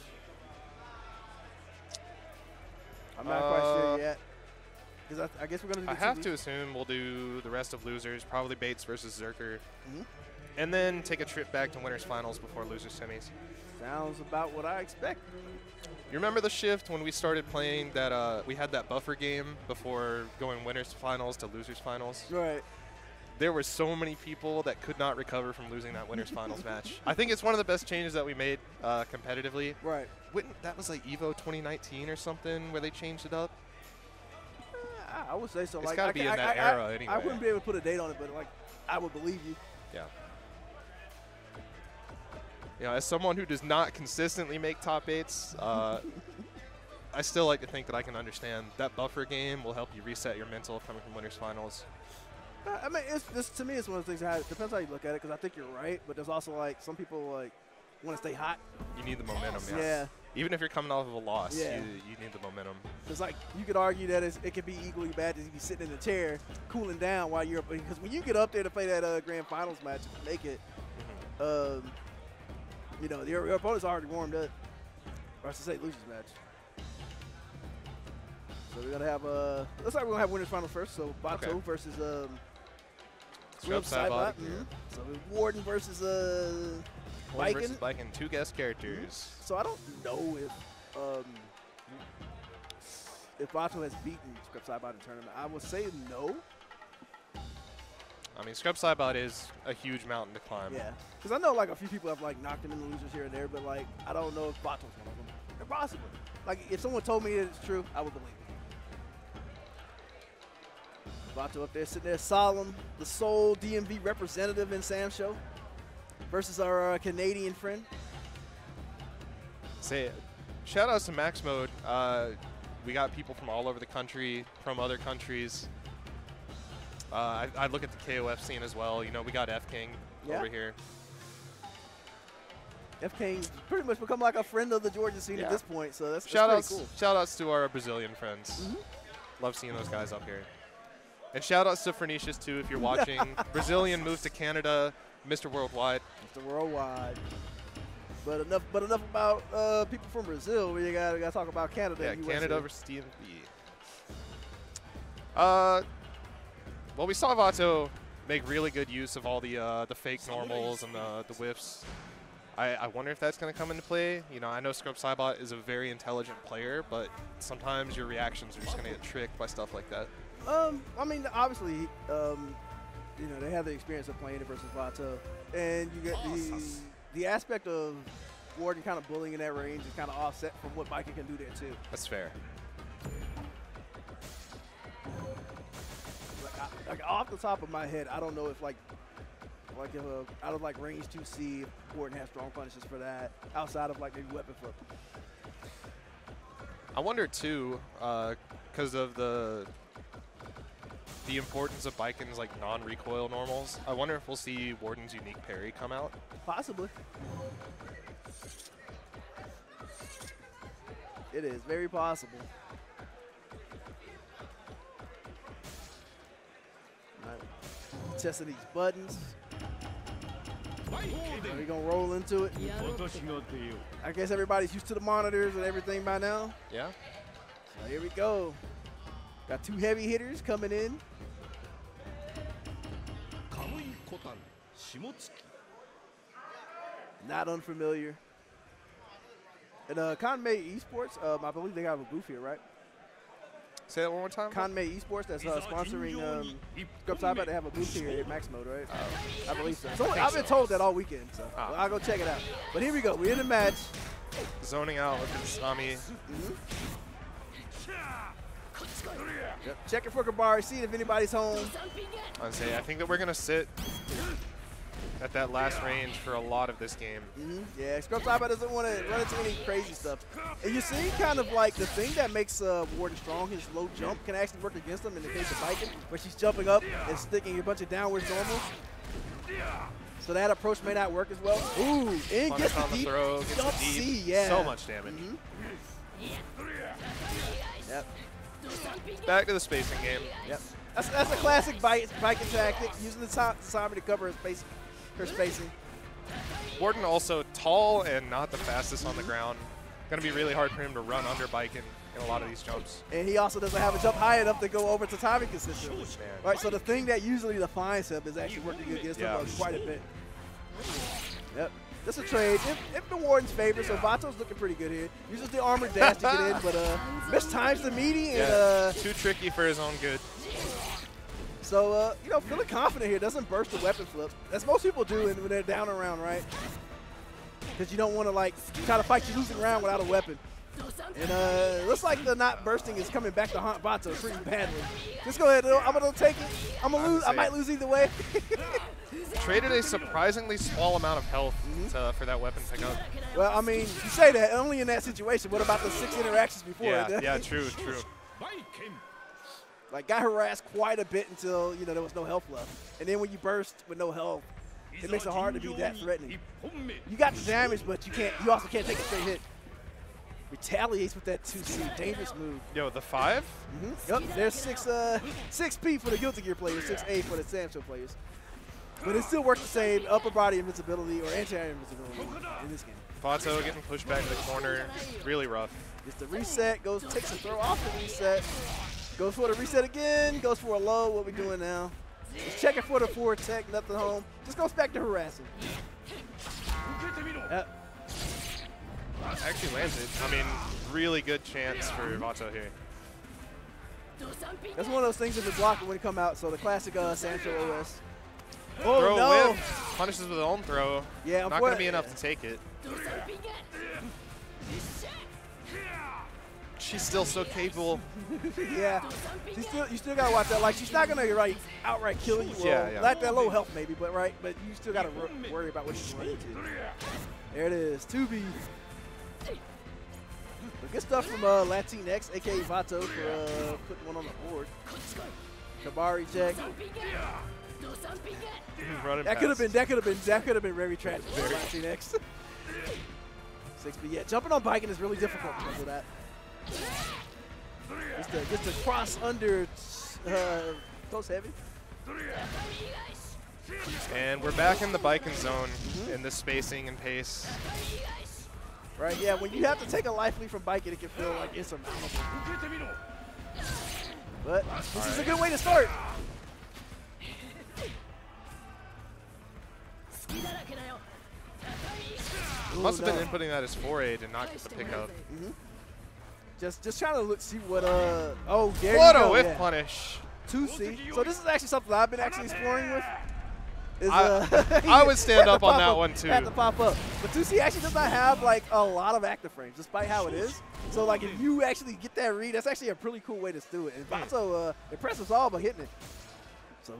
I'm not quite Uh, sure yet. Because I, I guess we're gonna. Do I have to assume we'll do the rest of losers, probably Bates versus Xerker, Mhm. and then take a trip back to winners finals before losers semis. Sounds about what I expect. You remember the shift when we started playing that uh, we had that buffer game before going winners finals to losers finals? Right. There were so many people that could not recover from losing that winners finals match. I think it's one of the best changes that we made uh, competitively. Right. Wouldn't- that was like Evo 2019 or something where they changed it up. I, I would say so. It's like, gotta I be in I- that I- era anyway. I wouldn't be able to put a date on it, but like, I would believe you. Yeah. You know, as someone who does not consistently make top eights, uh, I still like to think that I can understand that buffer game will help you reset your mental coming from winners finals. Uh, I mean, it's this to me. It's one of the things. That, it depends how you look at it. Because I think you're right, but there's also like some people like want to stay hot. You need the momentum, yeah. Yeah. Even if you're coming off of a loss, Yeah. you, you need the momentum. It's like you could argue that it's, it could be equally bad to be sitting in the chair, cooling down while you're because when you get up there to play that uh, grand finals match, make it, um, you know your, your opponent's already warmed up. Or I should say losers match. So we're gonna have uh, looks like we're gonna have winners final first. So Vato Okay. versus um, Scrub. Saibot, mhm. So Warden versus uh, Warden Biken. versus Biken, two guest characters. So I don't know if um, if Vato has beaten Scrub Saibot in the tournament. I would say no. I mean, Scrub Saibot is a huge mountain to climb. Yeah, because I know like a few people have like knocked him in the losers here and there, but like I don't know if Vato's one of them. They're possible. Like if someone told me it's true, I would believe it. Vato up there sitting there solemn, the sole DMV representative in SamSho versus our uh, Canadian friend. Say, shout outs to Max Mode. Uh, we got people from all over the country, from other countries. Uh, I, I look at the KOF scene as well. You know, we got F King Yeah. over here. F King's pretty much become like a friend of the Georgia scene Yeah. at this point, so that's, that's Shout pretty outs, cool. shout outs to our Brazilian friends. Mhm. Love seeing those guys up here. And shout outs to Pernicious too, if you're watching. Brazilian moved to Canada, Mr. Worldwide. Mr. Worldwide. But enough, but enough about uh, people from Brazil. We gotta, gotta talk about Canada. Yeah, USA. Canada versus DMV. Uh, well, we saw Vato make really good use of all the uh, the fake normals and the, the whiffs. I, I wonder if that's going to come into play. You know, I know Scrub Saibot is a very intelligent player, but sometimes your reactions are just going to get tricked by stuff like that. Um, I mean, obviously, um, you know, they have the experience of playing it versus Vato, and you get the the aspect of Warden kind of bullying in that range is kind of offset from what Micah can do there too. That's fair. Like, off the top of my head, I don't know if like like if uh, out of like range 2C, if Warden has strong punishes for that outside of like maybe weapon flip. I wonder too, because of the the importance of Biken's like non-recoil normals. I wonder if we'll see Warden's unique parry come out. Possibly. It is very possible. testing these buttons. Are we gonna roll into it? I, I guess everybody's used to the monitors and everything by now. Yeah. So here we go. Got two heavy hitters coming in. Not unfamiliar. And uh, Kanme Esports, um, I believe they have a booth here, right? Say that one more time. Kanme Esports that's uh, sponsoring um, Scrub Saibot. They have a booth here at Max Mode, right? I believe so. so think I've been so. told that all weekend, so Ah. I'll go check it out. But here we go. We're in the match. Zoning out with his Ami. Yep. Checking for Kabari, seeing if anybody's home. I say I think that we're gonna sit at that last range for a lot of this game. hmm Yeah, Scrub Saibot doesn't want to run into any crazy stuff. And you see kind of like the thing that makes uh, Warden strong, his low jump can actually work against him in the case of Biken, where she's jumping up and sticking a bunch of downwards normals. So that approach may not work as well. Ooh, and gets the deep throw, gets jump the deep. C, yeah. So much damage. Mhm. Yep, Back to the spacing game. yep. That's, that's a classic Vi- Biken tactic, using the Sami to cover her spacing. Her spacing. Warden also tall and not the fastest on the ground. Going to be really hard for him to run under Biken, in a lot of these jumps. And he also doesn't have a jump high enough to go over to timing consistently. Right, so the thing that usually defines him is actually working against Yeah. him quite a bit. Yep. That's a trade. If, if the Warden's favor, so Vato's looking pretty good here. Uses the armor dash to get in, but uh, mistimes the meaty, and Yeah, uh, too tricky for his own good. So uh, you know, feeling confident here. Doesn't burst the weapon flip. That's most people do when when they're down around, right? Because you don't want to like try to fight your losing round without a weapon. And uh, looks like the not bursting is coming back to haunt Vato pretty badly. Just go ahead. I'm gonna take it. I'm gonna lose. I might lose either way. Traded a surprisingly small amount of health Mm-hmm. to, for that weapon pickup. well, I mean, you say that only in that situation. What about the six interactions before? Yeah, yeah, true, true. Like, got harassed quite a bit until, you know, there was no health left. And then when you burst with no health, it makes it hard to be that threatening. You got the damage, but you can't. You also can't take a straight hit. Retaliates with that 2C. Dangerous move. Yo, the 5? Mm -hmm. Yep, there's 6, uh, 6P for the Guilty Gear players, 6A for the SamSho players. But it still works the same upper body invincibility or anti-air invincibility in this game. Vato getting pushed back in the corner, really rough. Gets the reset, goes, takes a throw off the reset, Goes for the reset again. Goes for a low. What we doing now? Just checking for the four tech. Nothing home. Just goes back to harassing. Yep. Actually lands it. I mean, really good chance for Vato here. That's one of those things that the block when it come out. So the classic uh, SamSho OS. Oh throw no! Whiff. Punishes with an own throw. Yeah, not going to be enough to take it. She's still so capable. yeah. You still you still gotta watch that. Like she's not gonna right outright kill you. Well, Yeah, yeah. Like that low health maybe, but right. But you still gotta worry about what she's running into. There it is. 2B. But good stuff from uh, LATEENX, aka Vato, for uh, putting one on the board. Kabari check. That could have been that could have been that could have been very tragic for LATEENX. 6B. Yeah, jumping on Biken is really difficult because of that. Just a, cross under uh, close heavy. And we're back in the Biken zone mm -hmm. in the spacing and pace. Right, yeah, when you have to take a life leaf from Biken, it can feel like it's a. But this is a good way to start. Must have been inputting that as 4A to not get the pickup. Mm -hmm. Just, just trying to look, see what. Uh, oh, there What you a go. whiff yeah. punish. 2C. So this is actually something I've been actually exploring with. Is, I- uh, I would stand up on that one, too. Had to pop up. But 2C actually does not have like a lot of active frames, despite how it is. So like if you actually get that read, that's actually a pretty cool way to do it. And Hmm. Vato uh, impresses all by hitting it. So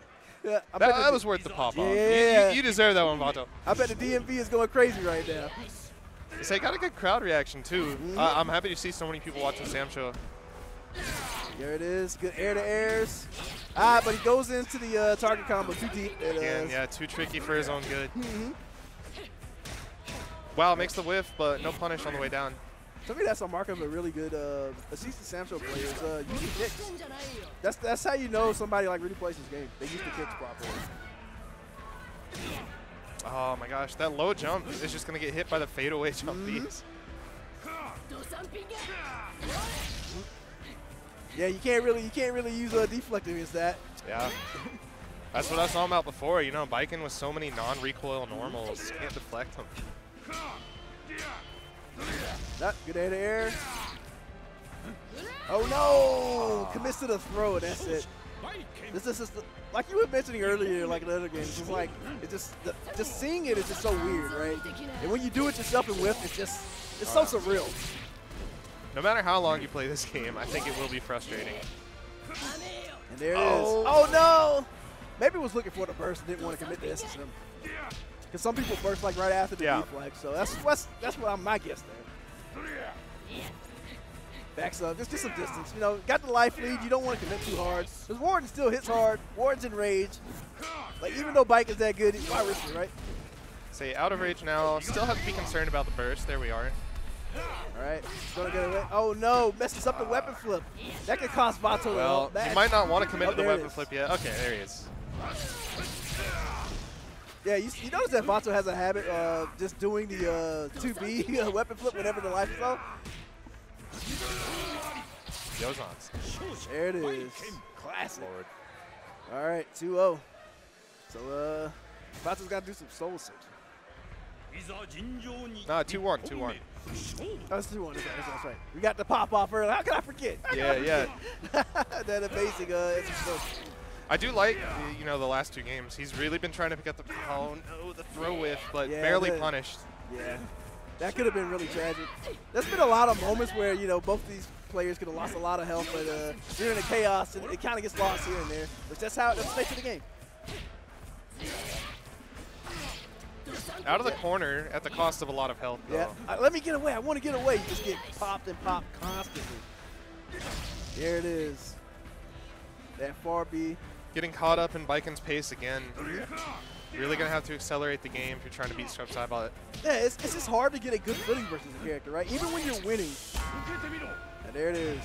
yeah, I That, that was worth the pop off. You- Yeah. You, you deserve that one, Vato. I bet the DMV is going crazy right now. Say, got a good crowd reaction too. Mm-hmm. Uh, I'm happy to see so many people watching SamSho. There it is. Good air to airs. Ah, but he goes into the uh, target combo too deep. It Again, is. yeah, too tricky for his own good. Mhm. Wow, makes the whiff, but no punish on the way down. To me, that's a mark of a really good, uh, seasoned Samsho player. Is uh, using kicks. That's that's how you know somebody like really plays this game. They use the kicks properly. Oh my gosh, that low jump is just going to get hit by the fadeaway jump mm-hmm. these. Yeah, you can't really you can't really use a deflect against that. Yeah. That's what I was talking about before, you know, Biken with so many non-recoil normals, can't deflect them. That good air to air. Oh no! Commits to the throw, that's it. This is just like you were mentioning earlier, like in other games. It's like it's just the, just seeing it is just so weird, right? And when you do it yourself and whip, it's just it's so surreal. No matter how long you play this game, I think it will be frustrating. And there it is. Oh. Oh no! Maybe was looking for the burst and didn't want to commit to SSM. Because some people burst like right after the Yeah. reflex, so that's that's that's what I'm my guess there. Backs up, just just some distance. You know, got the life lead. You don't want to commit too hard. Because Warden still hits hard. Warden's in rage. Like even though Bike is that good, why risk it, right? Say out of rage now. Still have to be concerned about the burst. There we are. All right, gonna get away. Oh no, messes up the weapon flip. That could cost Vato Well, he might not want to commit Oh, to the weapon flip yet. Okay, there he is. Yeah, you, you notice that Vato has a habit of just doing the uh, 2B uh, weapon flip whenever the life is low. Yozan's. There it is. Classic. All right, 2-0. So, uh, Vato's got to do some soul searching. Nah, 2-1, 2-1. That's 2-1, that's, that's right. We got the pop-off early. How can I forget? How yeah, I yeah. that amazing uh, I do like, you know, the last two games. He's really been trying to pick up the, oh the throw with, but yeah, barely the, punished. Yeah. That could have been really tragic. There's been a lot of moments where, you know, both these players could have lost a lot of health, but uh, during the chaos, it, it kind of gets lost here and there. Which that's how, that's the nature of the game. Out of the corner at the cost of a lot of health, though. Yeah. Let me get away. I want to get away. You just get popped and popped constantly. There it is. That far B. Getting caught up in Biken's pace again. Really going to have to accelerate the game if you're trying to beat Scrub Saibot. Yeah, it's, it's just hard to get a good footing versus a character, right? Even when you're winning. And there it is.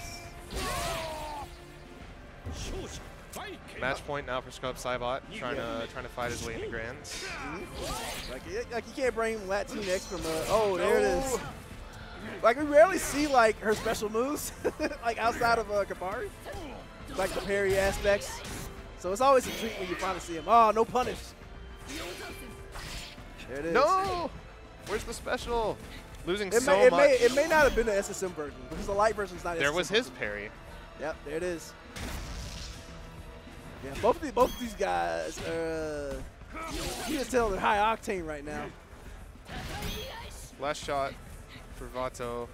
Match point now for Scrub Saibot, trying yeah. to trying to fight his way into grands. Mm -hmm. Like, like you can't bring LATEENX from a. Oh, there no. it is. Like we rarely see like her special moves, like outside of uh, Kabari, like the parry aspects. So it's always a treat when you finally see him. Oh, no punish. There it is. No! Where's the special? Losing It, so may, it, much. may, it may not have been the SSM version because the light version is not. there SSM was his version. parry. Yep, there it is. Yeah, both of these, both of these guys, uh, you can tell they're high octane right now. Last shot for Vato.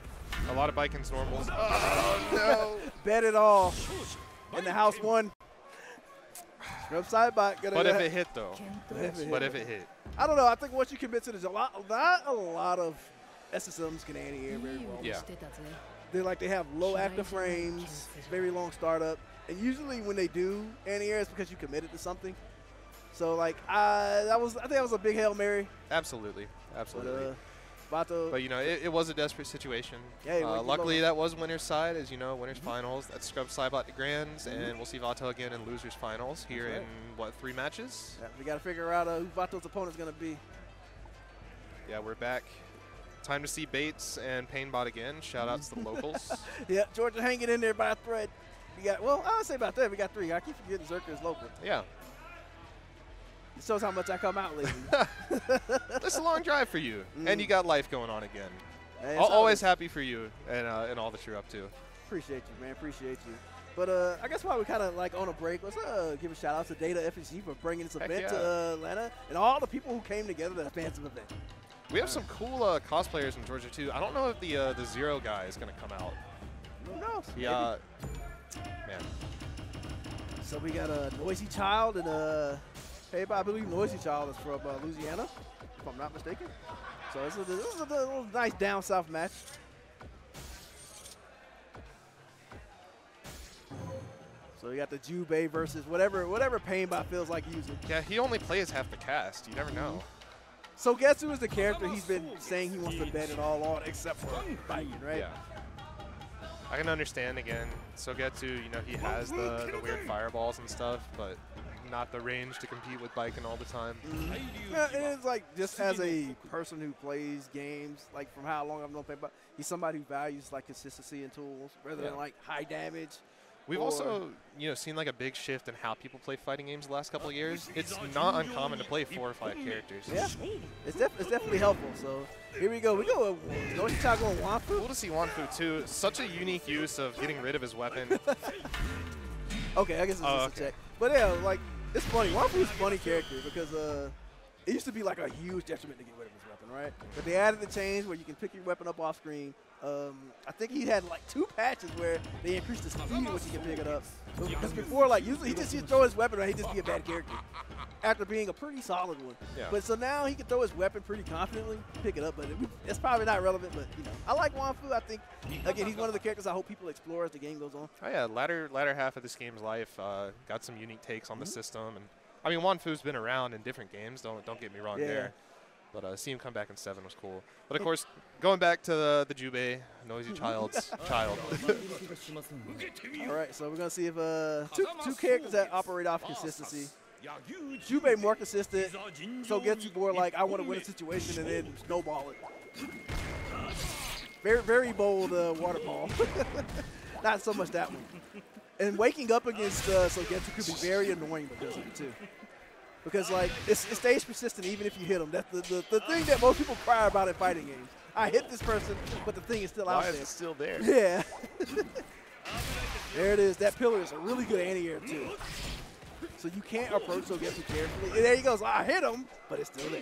A lot of Biken's normals. Oh no! Bet it all. In the house one. Scrub Saibot gonna But if it hit though. but if it But hit. if it hit. I don't know. I think once you commit to the a lot, not a lot of SSMs can anti-air very well. Yeah. They like they have low active frames, very long startup, and usually when they do anti-air, it's because you committed to something. So like, I that was I think that was a big hail mary. Absolutely. But Absolutely. uh, Vato, But you know, it, it was a desperate situation. Yeah, uh, luckily, that was winner's side, as you know, winners finals. That's Scrub Saibot to Grands, and we'll see Vato again in losers finals here right. in what three matches? yeah, we got to figure out uh, who Vato's opponent's gonna be. Yeah, we're back. Time to see Bates and Painbot again. Shout outs to the locals. Yeah, Georgia hanging in there by a thread. We got well, I would say about that. We got three. I keep forgetting Xerker is local. Yeah, shows how much I come out lately. that's a long drive for you, and you got life going on again. Hey, Al always happy for you and uh, and all that you're up to. Appreciate you, man. Appreciate you. But uh, I guess while we're kind of like on a break, let's uh, give a shout out to DATA FGC for bringing this Heck event to yeah. uh, Atlanta and all the people who came together to fans of the event. We have some cool uh, cosplayers in Georgia too. I don't know if the uh, the Zero guy is gonna come out. Who knows? Yeah, man. So we got a NoizyChild and uh, hey, I believe NoizyChild is from uh, Louisiana, if I'm not mistaken. So this is, a, this is a little nice down south match. So we got the Jubei versus whatever whatever Painbot feels like using. Yeah, he only plays half the cast. You never know. So guess who is the character he's been saying he wants to bet it all on, except for Biken, right? Yeah. I can understand again. Sogetsu, you know, he has the, the weird fireballs and stuff, but not the range to compete with Biken all the time. Yeah, and it's like just as a person who plays games, like from how long I've known Painbot, he's somebody who values like consistency and tools rather Yeah. than like high damage. We've also, you know, seen like a big shift in how people play fighting games the last couple of years. It's not uncommon to play four or five characters. Yeah, it's, def- it's definitely helpful. So here we go. We go with NoizyChild going Wanfu. Cool to see Wanfu too. Such a unique use of getting rid of his weapon. Okay, I guess it's Oh, just okay. a check. But yeah, like it's funny. Wanfu's a funny character because uh, it used to be like a huge detriment to get rid of his weapon, right? But they added the change where you can pick your weapon up off screen, Um, I think he had like two patches where they increased the speed in which he can pick it up. Because before, like usually he just he'd throw his weapon and he'd just be a bad character. After being a pretty solid one. Yeah. But so now he can throw his weapon pretty confidently, pick it up, but it, it's probably not relevant. But you know, I like Wanfu. I think again he's one of the characters I hope people explore as the game goes on. Oh yeah, latter latter half of this game's life uh, got some unique takes on the system, and I mean Wanfu's been around in different games. Don't don't get me wrong Yeah. there, but uh, see him come back in seven was cool. But of course, going back to the the Jubei NoizyChild's child. All right, so we're gonna see if uh, two two characters that operate off consistency. Jubei more consistent, so gets you more like I want to win a situation and then snowball it. Very very bold uh, water ball. Not so much that one. And waking up against uh, Sogetsu could be very annoying because of it too. Because like it's, it stays persistent even if you hit them. That's the, the, the thing that most people cry about in fighting games. I hit this person, but the thing is still out Why is there. it still there? Yeah. there it is. That pillar is a really good anti-air too. So you can't approach so Sogetsu carefully. And there he goes. I hit him, but it's still there.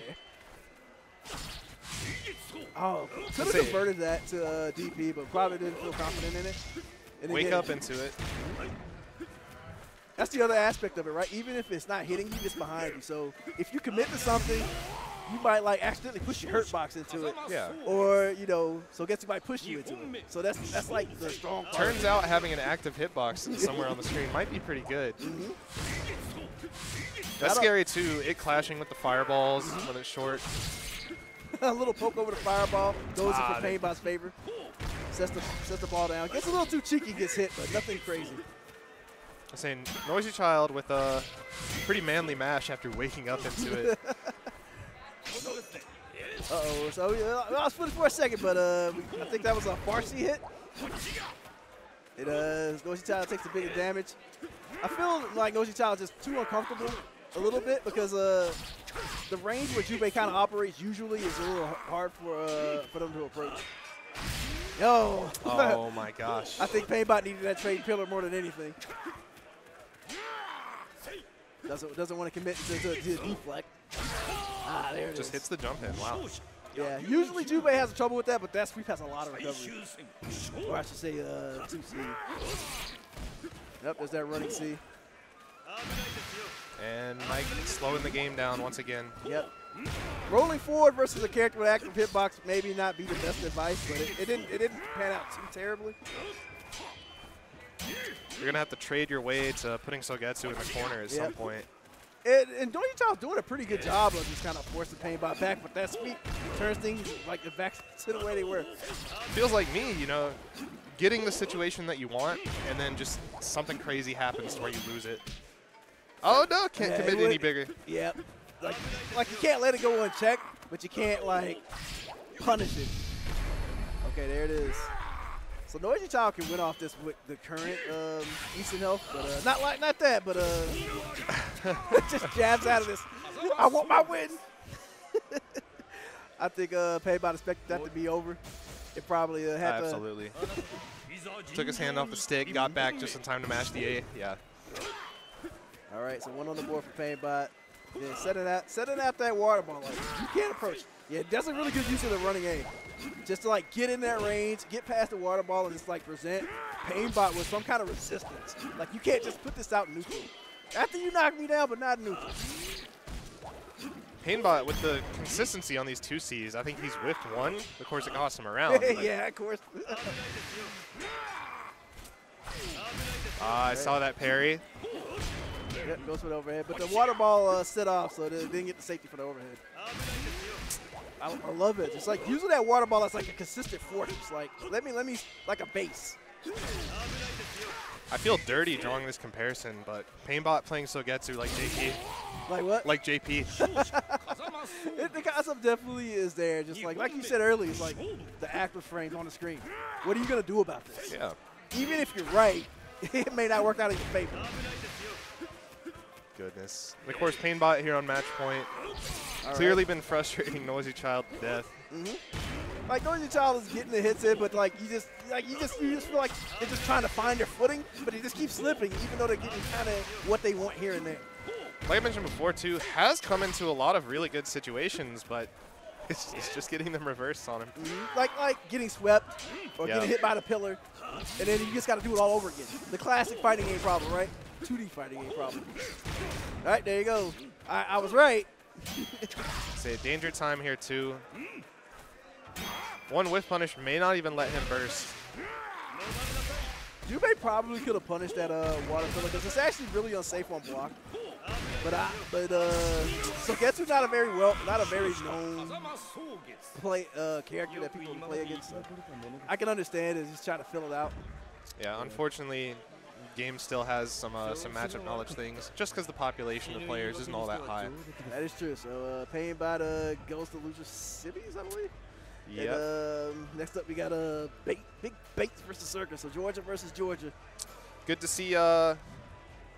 Oh, could have converted that to uh, DP, but probably didn't feel confident in it. And Wake up into it. That's the other aspect of it, right? Even if it's not hitting you, it's behind you. So if you commit to something, you might like accidentally push your hurt box into it. Yeah. Or, you know, so guess Getsu might push you into it. So that's that's like the strong part. Turns out having an active hitbox somewhere on the screen might be pretty good. That's That'll- scary too. It clashing with the fireballs Mm-hmm. when it's short. a little poke over the fireball goes Ah, in for they- Painbot's favor. Sets the, sets the ball down. Gets a little too cheeky, gets hit, but nothing crazy. I'm saying NoizyChild with a pretty manly mash after waking up into it. Uh-oh. So yeah, I was split it for a second, but uh, I think that was a Farsi hit. It uh, NoizyChild takes the bigger damage. I feel like NoizyChild is just too uncomfortable a little bit because uh, the range where Jubei kind of operates usually is a little hard for uh, for them to approach. Yo. oh my gosh. I think Painbot needed that trade pillar more than anything. Doesn't doesn't want to commit to, to, to deflect. Ah, there it is. Just hits the jump in. Wow. Yeah, usually Jubei has trouble with that, but that sweep has a lot of recovery. Or I should say, uh, 2C. Yep, there's that running C. And Mike slowing the game down once again. Yep. Rolling forward versus a character with active hitbox maybe not be the best advice, but it, it didn't it didn't pan out too terribly. You're gonna have to trade your way to putting Sogetsu in the corner at some Yep. point. And, and Doichi's doing a pretty good job of just kind of forcing Painbot back, but that sweep turns things like back to the way they were. Feels like me, you know, getting the situation that you want, and then just something crazy happens to where you lose it. Oh no, can't Yeah, commit any bigger. Yep. Like, like you can't let it go unchecked, but you can't like punish it. Okay, there it is. So NoizyChild can win off this with the current um, Eastern Health, but uh, not like not that, but uh, just jabs out of this. I want my win. I think uh, Painbot expected that to be over. It probably uh, had to. Absolutely. Took his hand off the stick, got back just in time to mash the A. Yeah. All right, so one on the board for Painbot. Yeah, setting out, setting out that water ball. Like, you can't approach. Yeah, that's a really good use of the running aim. Just to like get in that range, get past the water ball, and just like present Painbot with some kind of resistance. Like you can't just put this out neutral. After you knock me down, but not neutral. Painbot with the consistency on these two Cs, I think he's whiffed one. Of course, it cost him around. round. yeah, of course. uh, I saw that parry. yep, goes for the overhead, but the water ball uh, set off, so they didn't get the safety for the overhead. I, I love it. It's like using that water ball as like a consistent force. It's like let me let me like a base. I feel dirty drawing this comparison, but Painbot playing Sogetsu like JP, Like what? like JP. It, the concept definitely is there. Just like like you said earlier, it's like the active frames on the screen. What are you gonna do about this? yeah. Even if you're right, it may not work out in your favor. Goodness. And of course, Painbot here on match point. All Clearly been frustrating NoizyChild to death. Mm-hmm. Like NoizyChild is getting the hits in, but like you just like you just you just feel like they're just trying to find their footing, but they just keep slipping, even though they're getting kind of what they want here and there. Like I mentioned before, too, has come into a lot of really good situations, but It's, it's just getting them reversed on him. Mm-hmm. like like getting swept or Yeah. getting hit by the pillar, and then you just got to do it all over again. The classic fighting game problem, right? 2D fighting game problem. All right, there you go. I, I was right. Say danger time here, too. One whiff punish may not even let him burst. Jubei probably could have punished that uh, water filler because it's actually really unsafe on block. But I, but uh, so Getsu's not a very well, not a very known play uh, character that people play against. So I can understand is he's trying to fill it out. Yeah, unfortunately, game still has some uh, some matchup knowledge things. Just because the population of players isn't all that high. That is true. So uh, paying by the Ghost of Lucius Cities, I believe. Yeah. Um, next up, we got a uh, bait, big Bates versus Xerker. So Georgia versus Georgia. Good to see. Uh,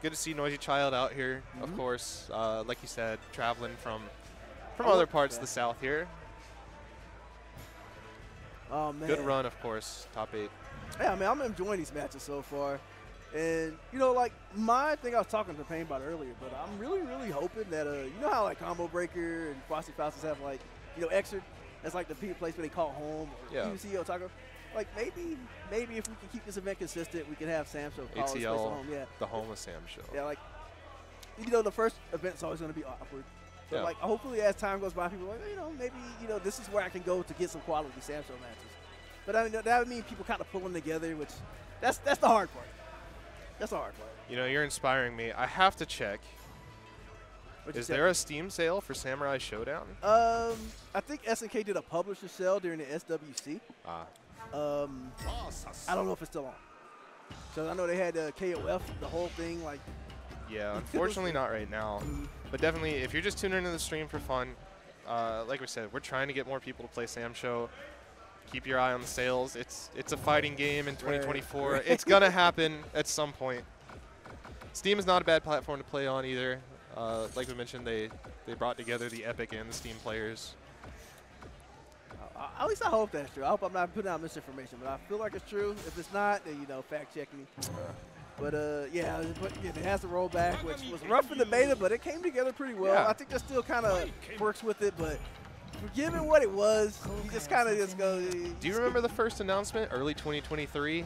good to see NoizyChild out here. Of Mhm. course, uh, like you said, traveling from from Oh, other parts yeah. of the south here. Oh man. Good run, of course. Top eight. Yeah, I mean, I'm enjoying these matches so far. And, you know, like, my thing I was talking to Payne about earlier, but I'm really, really hoping that, uh, you know how, like, Combo Breaker and Frosty Faustings have, like, you know, Exert as, like, the place where they call home or Yeah. PVC or Taco. Like, maybe, maybe if we can keep this event consistent, we can have SamSho call this place ATL, home. Yeah. the home of SamSho. Yeah, like, you know, the first event's always going to be awkward. But, Yeah. like, hopefully as time goes by, people are like, you know, maybe, you know, this is where I can go to get some quality SamSho matches. But I mean, that would mean people kind of pulling together, which that's that's the hard part. That's the hard part. You know, you're inspiring me. I have to check. What you Is there a Steam sale for Samurai Shodown? Um, I think SNK did a publisher sale during the SWC. Ah, Um, I don't know if it's still on. So I know they had uh, KOF, the whole thing, like yeah. Unfortunately, not right now. But definitely, if you're just tuning into the stream for fun, uh, like we said, we're trying to get more people to play SamSho. Keep your eye on the sales. It's it's a fighting game in 2024. Right. It's gonna happen at some point. Steam is not a bad platform to play on either. Uh, like we mentioned, they they brought together the Epic and the Steam players. at least I hope that's true. I hope I'm not putting out misinformation, but I feel like it's true. If it's not, then you know, fact check me. But uh, yeah, but yeah, it has to roll back, which was rough in the beta, but it came together pretty well. Yeah. I think that still kind of works with it, but given what it was, you just kind of just go. Do you remember the first announcement, early 2023?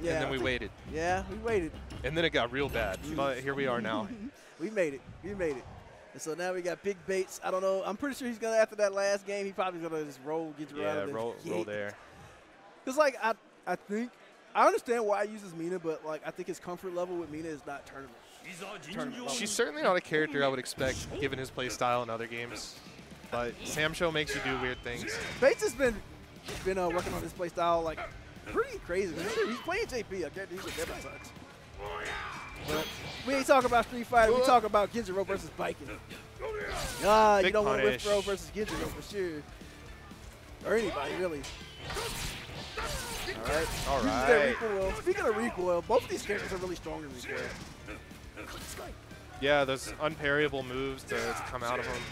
Yeah. And then we waited. Yeah, we waited. And then it got real bad, mm-hmm. but here we are now. we made it. We made it. And so now we got Big Bates. I don't know. I'm pretty sure he's gonna after that last game. He probably gonna just roll, get you yeah, out of the roll, roll there. Cause like I, I think I understand why he uses Mina, but like I think his comfort level with Mina is not tournament. She's, tournament She's certainly not a character I would expect given his play style in other games. But SamSho makes you do weird things. Bates has been been uh, working on his play style like pretty crazy. He's, playing JP. I get he's a never touch. But we ain't talking about Street Fighter. We talk about Genjuro versus Biken. Ah, you don't want to throw versus Genjuro for sure. Or anybody really. All right. All right. recoil. Speaking of recoil, both of these characters are really strong in recoil. Yeah, those unparryable moves to, to come out of him.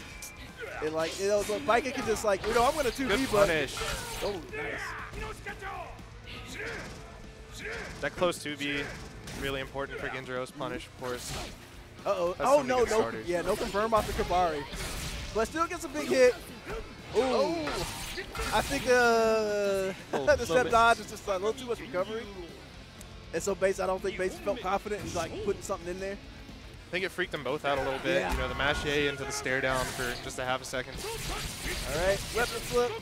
And like, you know, so Biken can just like, you know, I'm gonna 2 Good punish. Oh, nice. That close 2B, really important for Genjuro's punish, of course. Uh oh. Oh no, no. started. Yeah, no confirm off the Kabari, but still gets a big hit. Ooh. I think uh, Little- the step dodge is just a little too much recovery. And so Bates, I don't think Bates felt confident in like putting something in there. I think it freaked them both out a little bit. Yeah. You know, the mash A into the stare down for just a half a second. All right, weapon flip.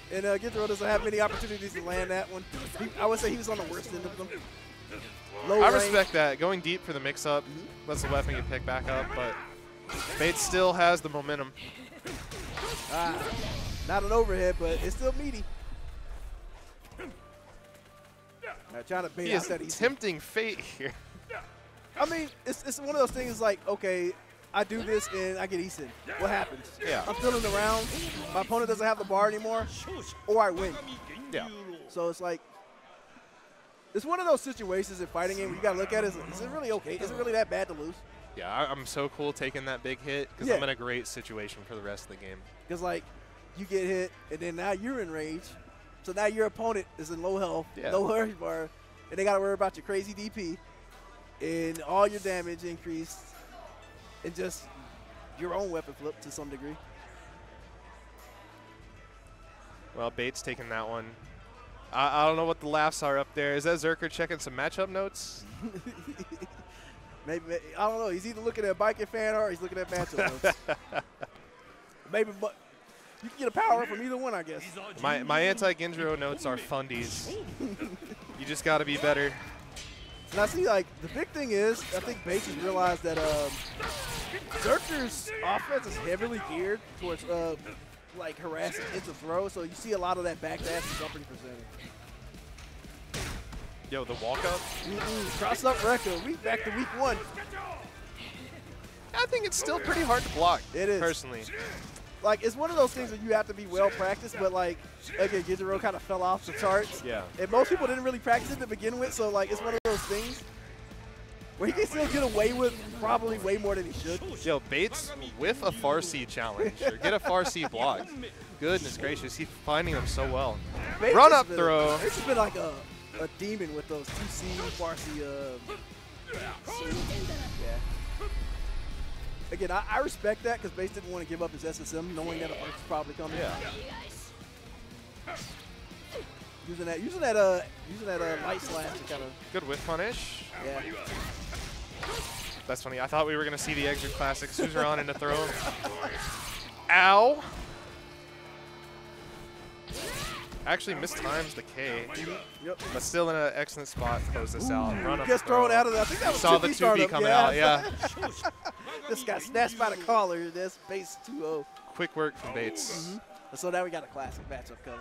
And uh, Gidro doesn't have many opportunities to land that one. He, I would say he was on the worst end of them. Low I range. respect that. Going deep for the mix-up lets the weapon get picked back up, but Bates still has the momentum. Ah, not an overhead, but it's still meaty. Now trying to bait He out is that easy. tempting fate here. I mean, it's, it's one of those things like, okay, I do this and I get Issen. What happens? Yeah. I'm feeling the round. My opponent doesn't have the bar anymore, or I win. Yeah. So it's like, it's one of those situations in fighting game where you got to look at it. Is, is it really okay? Is it really that bad to lose? Yeah, I, I'm so cool taking that big hit because Yeah. I'm in a great situation for the rest of the game. Because like, you get hit and then now you're in rage. So now your opponent is in low health, Yeah. no hurry bar, and they got to worry about your crazy DP and all your damage increased and just your own weapon flip to some degree. Well, Bates taking that one. I, I don't know what the laughs are up there. Is that Xerker checking some matchup notes? Maybe I don't know. He's either looking at biking fan or he's looking at matchup notes. Maybe, but you can get a power up from either one, I guess. My my anti-Genjuro notes are fundies. you just got to be better. And I see, like, the big thing is, I think Bates has realized that um, Xerker's offense is heavily geared towards, uh, like, harassing into throw. So you see a lot of that back dash and jumping percentage. Yo, the walk up. Mm-mm, cross up record. We back to week one. I think it's still pretty hard to block. It is. personally. Like, it's one of those things that you have to be well practiced, but, like, again, Genjuro kind of fell off the charts. Yeah. And most people didn't really practice it to begin with, so, like, it's one of those things where he can still get away with probably way more than he should. Yo, Bates with a Farsi challenge or get a Farsi block. Goodness gracious, he's finding them so well. Bates Run up throw. Bates has been like a, a demon with those 2C Farsi. Uh, yeah. Again, I, I respect that because Bates didn't want to give up his SSM, knowing that a first was probably coming. Yeah. Using that, using that, uh, using that uh, light slash to kind of, Good whiff punish. yeah. That's funny. I thought we were going to see the Extra Classic Suzerain into throw. Ow. Actually mistimes the K. Yep. But still in an excellent spot to close this out. Run Gets thrown out of that. I think that was Saw the 2B coming yeah. out, yeah. this got snatched by the collar. That's Bates 2-0. Quick work from Bates. Mm -hmm. So now we got a classic matchup coming.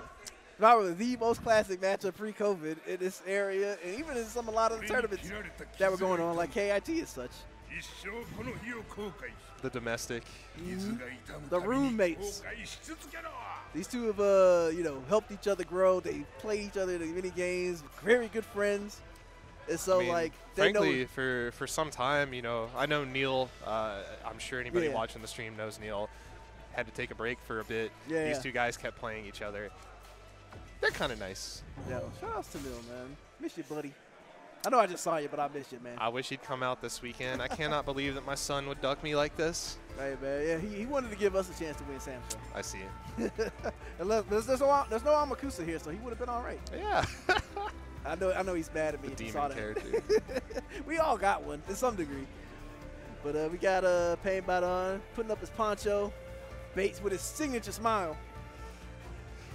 Probably the most classic matchup pre-COVID in this area, and even in some a lot of the tournaments that were going on, like KIT and such. The domestic. Mm -hmm. The roommates. These two have, uh, you know, helped each other grow. They play each other in many games. Very good friends. And so, I mean, like, frankly, for for some time, you know, I know Neil. Uh, I'm sure anybody yeah. watching the stream knows Neil. Had to take a break for a bit. Yeah, These yeah. two guys kept playing each other. They're kind of nice. Yeah, well, shout out to Neil, man. Miss you, buddy. I know I just saw you, but I miss you, man. I wish he'd come out this weekend. I cannot believe that my son would duck me like this. Hey, man. Yeah, he, he wanted to give us a chance to win SamSho. I see. Unless there's, there's no there's no Amakusa here, so he would have been all right. Yeah. I know I know he's mad at me. the demon character. we all got one to some degree. But uh, we got uh, Painbot on, putting up his poncho. Bates with his signature smile.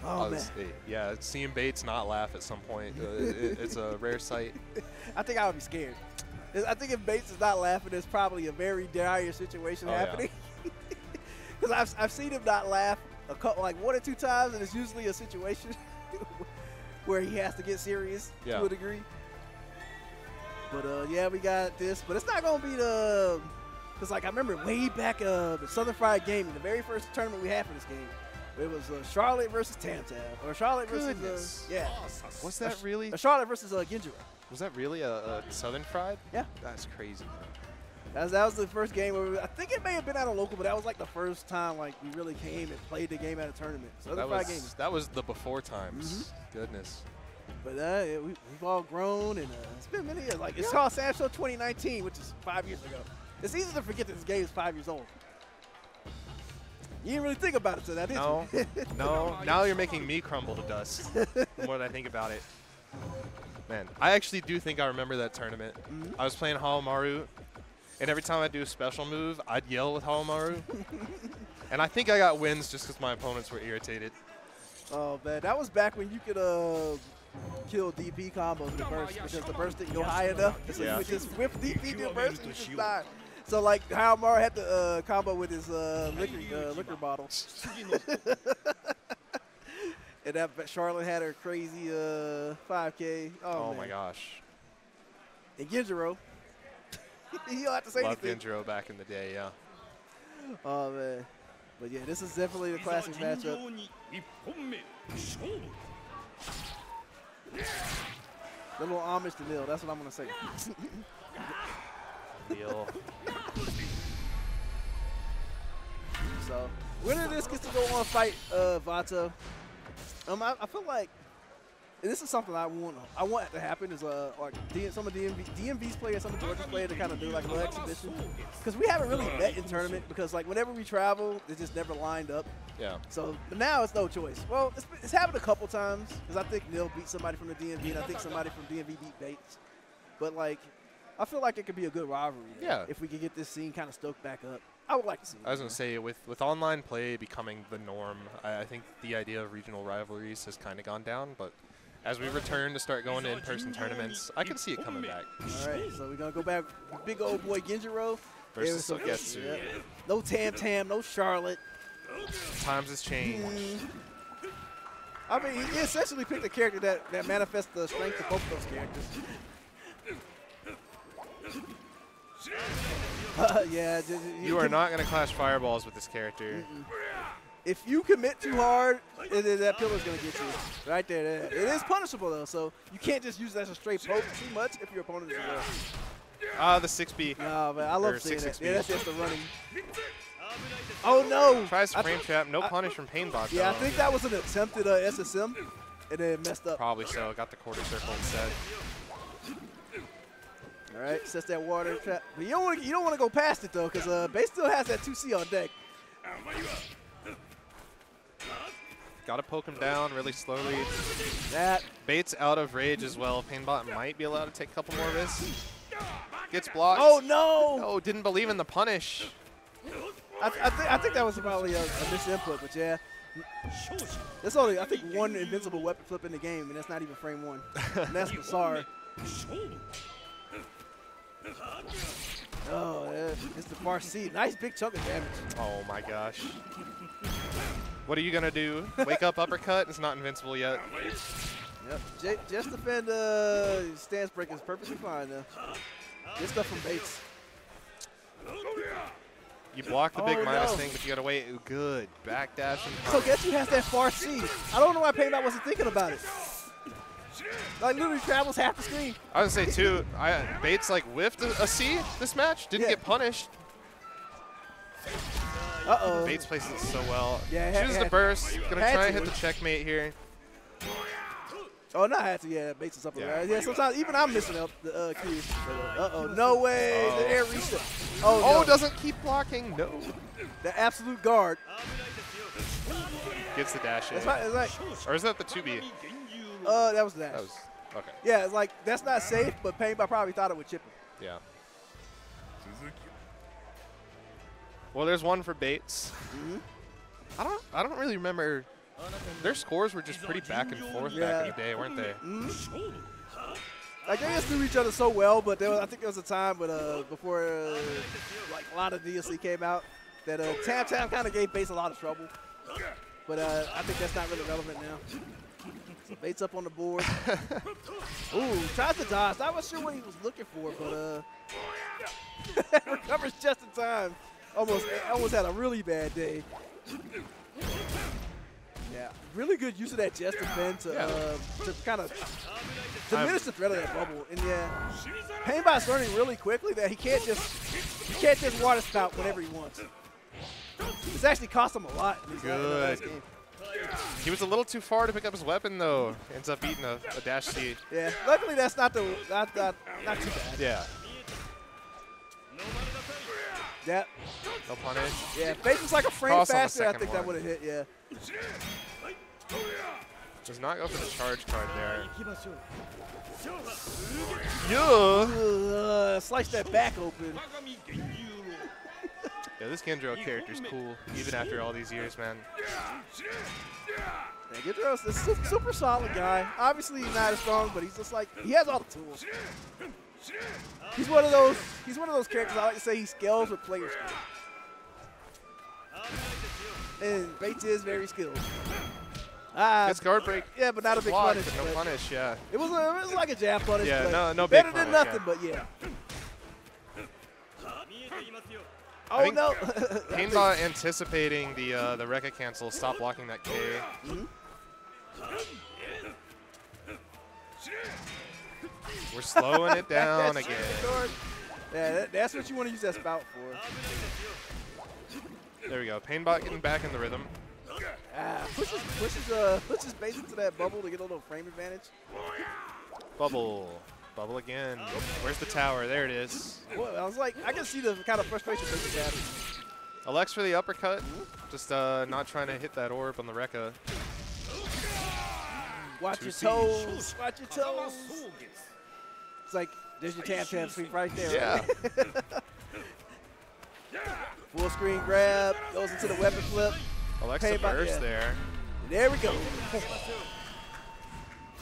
Oh, man. was- eh, yeah, seeing Bates not laugh at some point, uh, it, it's a rare sight. I think I would be scared. I think if Bates is not laughing, there's probably a very dire situation Oh, happening. Because I've, I've seen him not laugh a couple, like one or two times, and it's usually a situation where he has to get serious Yeah. to a degree. But uh, yeah, we got this, but it's not gonna be the. Because like I remember way back uh, the Southern Fried Gaming, the very first tournament we had for this game, it was uh, Charlotte versus Tam Tam, or Charlotte Goodness. versus uh, yeah, Was that really? uh, Charlotte versus uh, Genjuro. Was that really a, a Southern Fried? Yeah. That's crazy. That was, that was the first game where we, I think it may have been at a local, but that was like the first time like we really came and played the game at a tournament. Southern That Fried was Gaming. that was the before times. Mm-hmm. Goodness. But uh, yeah, we, we've all grown, and uh, it's been many years. Like it's called SamSho 2019, which is five years ago. It's easy to forget that this game is five years old. You didn't really think about it to that, did No, you? no. Now you're making me crumble to dust. the more that I think about it. Man, I actually do think I remember that tournament. Mm-hmm. I was playing Haohmaru, and every time I do a special move, I'd yell with Haohmaru. and I think I got wins just because my opponents were irritated. oh man, that was back when you could uh, kill DP combos in the burst because the burst didn't go high enough. So Yeah. you would just whip DP to the burst and you just die. So like Haohmaru had to uh, combo with his uh, liquor uh, liquor bottle. and that Charlotte had her crazy uh, 5K. Oh, oh my gosh. And Genjuro. you don't have to say Loved anything. Genjuro back in the day, yeah. Oh man. But yeah, this is definitely the classic matchup. Little homage to Neil, that's what I'm gonna say. Neil So winner of this gets to go on fight uh, Vato. Um, I, I feel like this is something I want. I want to happen is uh like some of DMV, DMV's players, some of Georgia's players to kind of do like a little exhibition because we haven't really met in tournament because like whenever we travel, it just never lined up. Yeah. So now it's no choice. Well, it's, it's happened a couple times because I think Neil beat somebody from the DMV and I think somebody from DMV beat Bates. But like, I feel like it could be a good rivalry. Yeah. If we could get this scene kind of stoked back up, I would like to see. I was gonna say with with online play becoming the norm, I, I think the idea of regional rivalries has kind of gone down. But as we return to start going to in-person tournaments, I can see it coming back. All right, so we're gonna go back. Big old boy Genjuro Versus Sogetsu. yeah. No Tam Tam, no Charlotte. Times has changed. Mm. I mean, he essentially picked a character that, that manifests the strength of both those characters. Uh, yeah, You are not gonna clash fireballs with this character. If you commit too hard, it, it- that pillar's gonna get you right there, there. It is punishable though, so you can't just use it as a straight poke too much if your opponent is low. Ah, the 6B. No, man, I love seeing that. 6-6 Yeah, that's just the running. Oh no! Tries I frame trap, no I- punish from Painbot. Yeah, I think that was an attempted uh, SSM, and then messed up. Probably so. Got the quarter circle instead. All right, sets that water trap. But you don't want to you don't want to go past it though, because uh, Bay still has that 2C on deck. Got to poke him down really slowly. That Bates out of rage as well. Painbot might be allowed to take a couple more risks. Gets blocked. oh no! Oh, didn't believe in the punish. I, I, think I think that was probably a, a misinput, but yeah. There's only I think one invincible weapon flip in the game, and that's not even frame one. and that's bizarre. Oh, yeah, it's the far seat. Nice big chunk of damage. Oh my gosh. What are you gonna do? Wake up uppercut? It's not invincible yet. Yep. J- just defend uh, stance break is perfectly fine though. Good stuff from Bates. You block the big Oh, minus no. thing, but you gotta wait. Ooh, Good. Backdash and So guess who has that far I don't know why Painbot wasn't thinking about it. Like literally travels half the screen. I was gonna say too. I Bates like whiffed a, a C this match. Didn't Yeah. get punished. Uh oh. Bates plays it so well. Yeah, had- Chooses the burst. Gonna try to. and hit the checkmate here. Oh, not had to. Yeah, Bates is up Yeah. around. Yeah, sometimes even I'm missing up the uh. Uh oh. No way. Oh. The air reset. Oh, Oh, no. doesn't keep blocking. No. the absolute guard. Gets the dash in. That's right. It's like, Or is that the 2B? Uh, that was that. That was okay. Yeah, it's like that's not safe, but Painbot probably thought it would chip him. Yeah. Well, there's one for Bates. Mm-hmm. I don't. I don't really remember. Their scores were just pretty back and forth back in the day, weren't they? Like they just knew each other so well, but there was, I think there was a time, but uh, before uh, like a lot of DLC came out, that uh, Tam Tam kind of gave Bates a lot of trouble. But uh, I think that's not really relevant now. So Bates up on the board. Ooh, tries to dodge. Not sure what he was looking for, but uh, recovers just in time. Almost, almost had a really bad day. Yeah, really good use of that just defend to Yeah. uh, to kind of diminish the threat of that bubble. And yeah, Painbot's learning really quickly that he can't just he can't just water spout whenever he wants. It's actually cost him a lot. In his, in the last Good. game. He was a little too far to pick up his weapon, though. Ends up eating a, a dash C. Yeah, luckily that's not the not not, not too bad. Yeah. Yep. No punish. yeah. Bates was like a frame Cross faster. I think that would have hit. Yeah. Does not go for the charge card there. Yeah. Uh, slice that back open. Yeah, this Genjuro character's cool, even after all these years, man. Yeah, Genjuro's is a super solid guy. Obviously, he's not as strong, but he's just like he has all the tools. He's one of those. He's one of those characters. I like to say he scales with player skill. And Bates is very skilled. Ah, Gets guard break. yeah, but not a big Block, punish. but no punish, yeah. It was a, it was like a jab punish. Yeah, but no- no better than punish, nothing. But yeah. I Oh think no! Painbot anticipating the uh, the Rekka cancel, stop blocking that K. We're slowing it down again. Yeah, that, that's what you want to use that spout for. There we go. Painbot getting back in the rhythm. Ah, pushes pushes uh pushes Bates into that bubble to get a little frame advantage. Bubble. Bubble again. Where's the tower? There it is. Well, I was like, I can see the kind of frustration that he's having. Alex for the uppercut. Just uh, not trying to hit that orb on the Rekka. Watch Two your toes. Watch your toes. It's like there's your tap tap sweep right there. Yeah. Full screen grab goes into the weapon flip. Alexa burst yeah. there. There we go.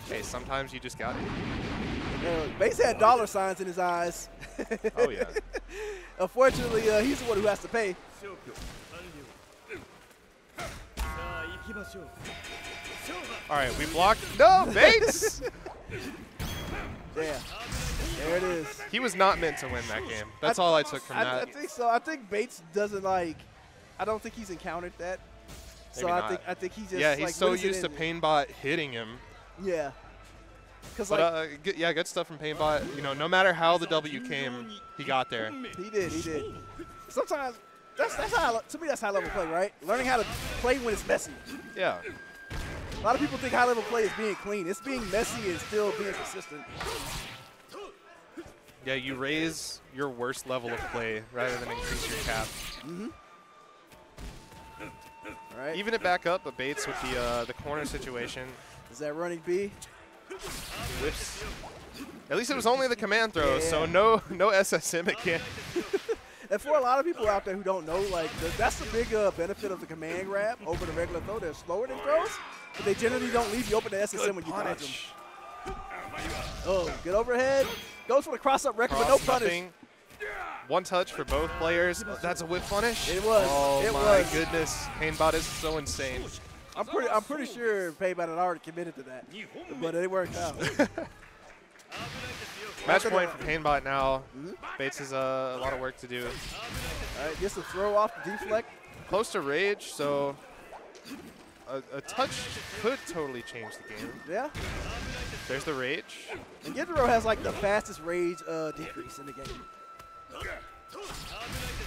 Hey, sometimes you just got it. Uh, Bates had dollar signs in his eyes. oh, yeah. Unfortunately, uh, he's the one who has to pay. All right, we blocked. No, Bates! yeah. There it is. He was not meant to win that game. That's I all I took from I, that. I think so. I think Bates doesn't like. I don't think he's encountered that. Maybe so not. I think I think he just yeah. He's like, so used to Painbot hitting him. Yeah. Because But like uh, good, yeah, good stuff from Painbot. You know, no matter how the W came, he got there. he did, he did. Sometimes that's that's how to me that's high level play, right? Learning how to play when it's messy. Yeah. A lot of people think high level play is being clean. It's being messy and still being consistent. Yeah, you raise your worst level of play rather than increase your cap. Mm -hmm. All right. Even it back up, but Bates with the uh, the corner situation is that running B? Whips. At least it was only the command throw, so no no SSM again. And for a lot of people out there who don't know, like the, that's the big uh, benefit of the command grab over the regular throw. They're slower than throws, but they generally don't leave you open to SSM when you dodge them. Oh, good overhead. Goes for the cross up record, but no Cross punish. nothing. One touch for both players. That's a whip punish. It was. Oh It my was. goodness. Painbot is so insane. I'm pretty. I'm pretty sure Painbot had already committed to that, but it worked out. Match After point for Painbot now. Mhm. Bates has uh, a lot of work to do. All right, gets a throw off deflect. Close to rage, so a, a touch could totally change the game. Yeah. There's the rage. And Genjuro has like the fastest rage uh, decrease in the game.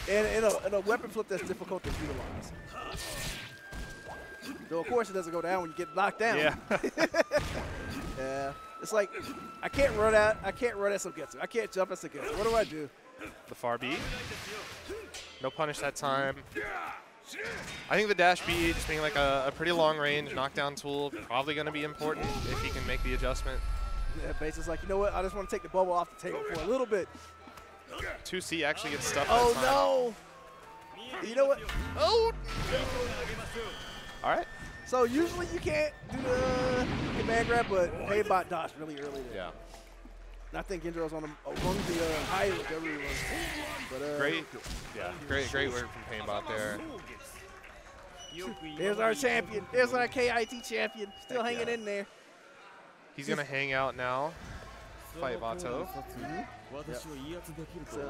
And in a, in a weapon flip that's difficult to utilize. Though of course it doesn't go down when you get knocked down. Yeah. Yeah. It's like I can't run out. I can't run at Sogetsu. I can't jump at Sogetsu. What do I do? the far B. No punish that time. I think the dash B just being like a, a pretty long range knockdown tool probably going to be important if he can make the adjustment. Yeah, Bates is like, you know what? I just want to take the bubble off the table for a little bit. 2C actually gets stuffed Oh no! You know what? Oh! All right. So usually you can't do the command grab, but Painbot dodged really early there. Yeah. And I think Genjuro's on the, among the uh, highest of everyone. But uh, Great. Yeah. Great, great work from Painbot there. There's our champion. There's our KIT champion. Still Heck hanging yeah. in there. He's going to hang out now fight Vato. Mm-hmm. Yeah. So,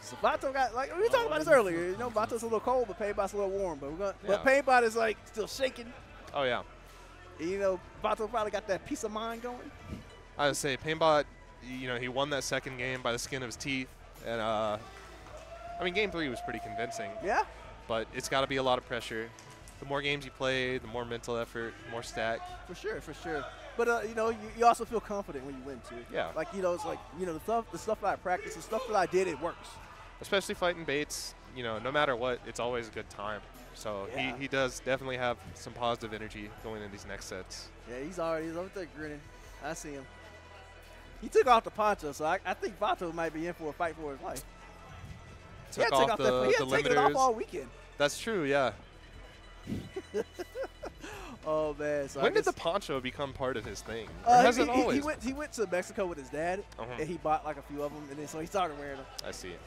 so Vato got like we were talking about this earlier. You know, Vato's a little cold, but Painbot's a little warm. But we're gonna, yeah. but Painbot is like still shaking. Oh yeah. You know, Vato probably got that peace of mind going. I would say Painbot, you know, he won that second game by the skin of his teeth, and uh, I mean, game three was pretty convincing. Yeah. But it's got to be a lot of pressure. The more games you play, the more mental effort, more stack. For sure, for sure. But uh, you know, you, you also feel confident when you win too. Yeah. Like you know, it's like you know the stuff, the stuff that I practice, the stuff that I did, it works. Especially fighting Bates, you know, no matter what, it's always a good time. So Yeah. he, he does definitely have some positive energy going in these next sets. Yeah, he's already he's over there grinning. I see him. He took off the poncho, so I, I think Vato might be in for a fight for his life. He Took had off take the, that, he the had taken it off all weekend. That's true, yeah. Oh man! So when did the poncho become part of his thing? Uh, has he, it he- he went he went to Mexico with his dad, Uh-huh. and he bought like a few of them, and then so he started wearing them. I see. It.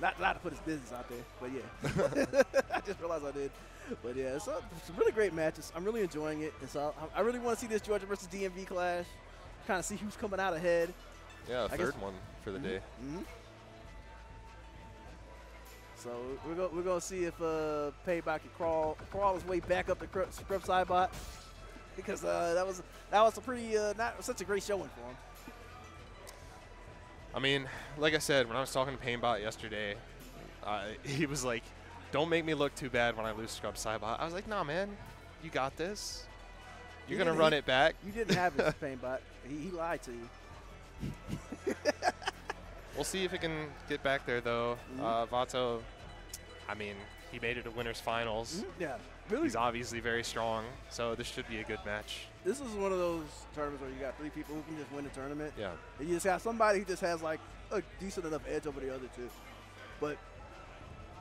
Not, not to put his business out there, but yeah. I just realized I did. But yeah, it's a really great matches. I'm really enjoying it. And so I, I really want to see this Georgia versus DMV clash. Kind of see who's coming out ahead. Yeah, third one for the day. hmm So we're going we're gonna see if uh, Painbot can crawl crawl his way back up the Saibot because uh, that was that was a pretty uh, not such a great showing for him. I mean, like I said, when I was talking to Painbot yesterday, uh, he was like, don't make me look too bad when I lose Scrub Saibot. I was like, nah, man, you got this. You're You gonna run he- it back. You didn't have his Painbot. He, he lied to you. We'll see if it can get back there though. Mhm. Uh, Vato, I mean, he made it to winners finals. Yeah, really. He's obviously very strong, so this should be a good match. This is one of those tournaments where you got three people who can just win the tournament. Yeah. And you just have somebody who just has like a decent enough edge over the other two. But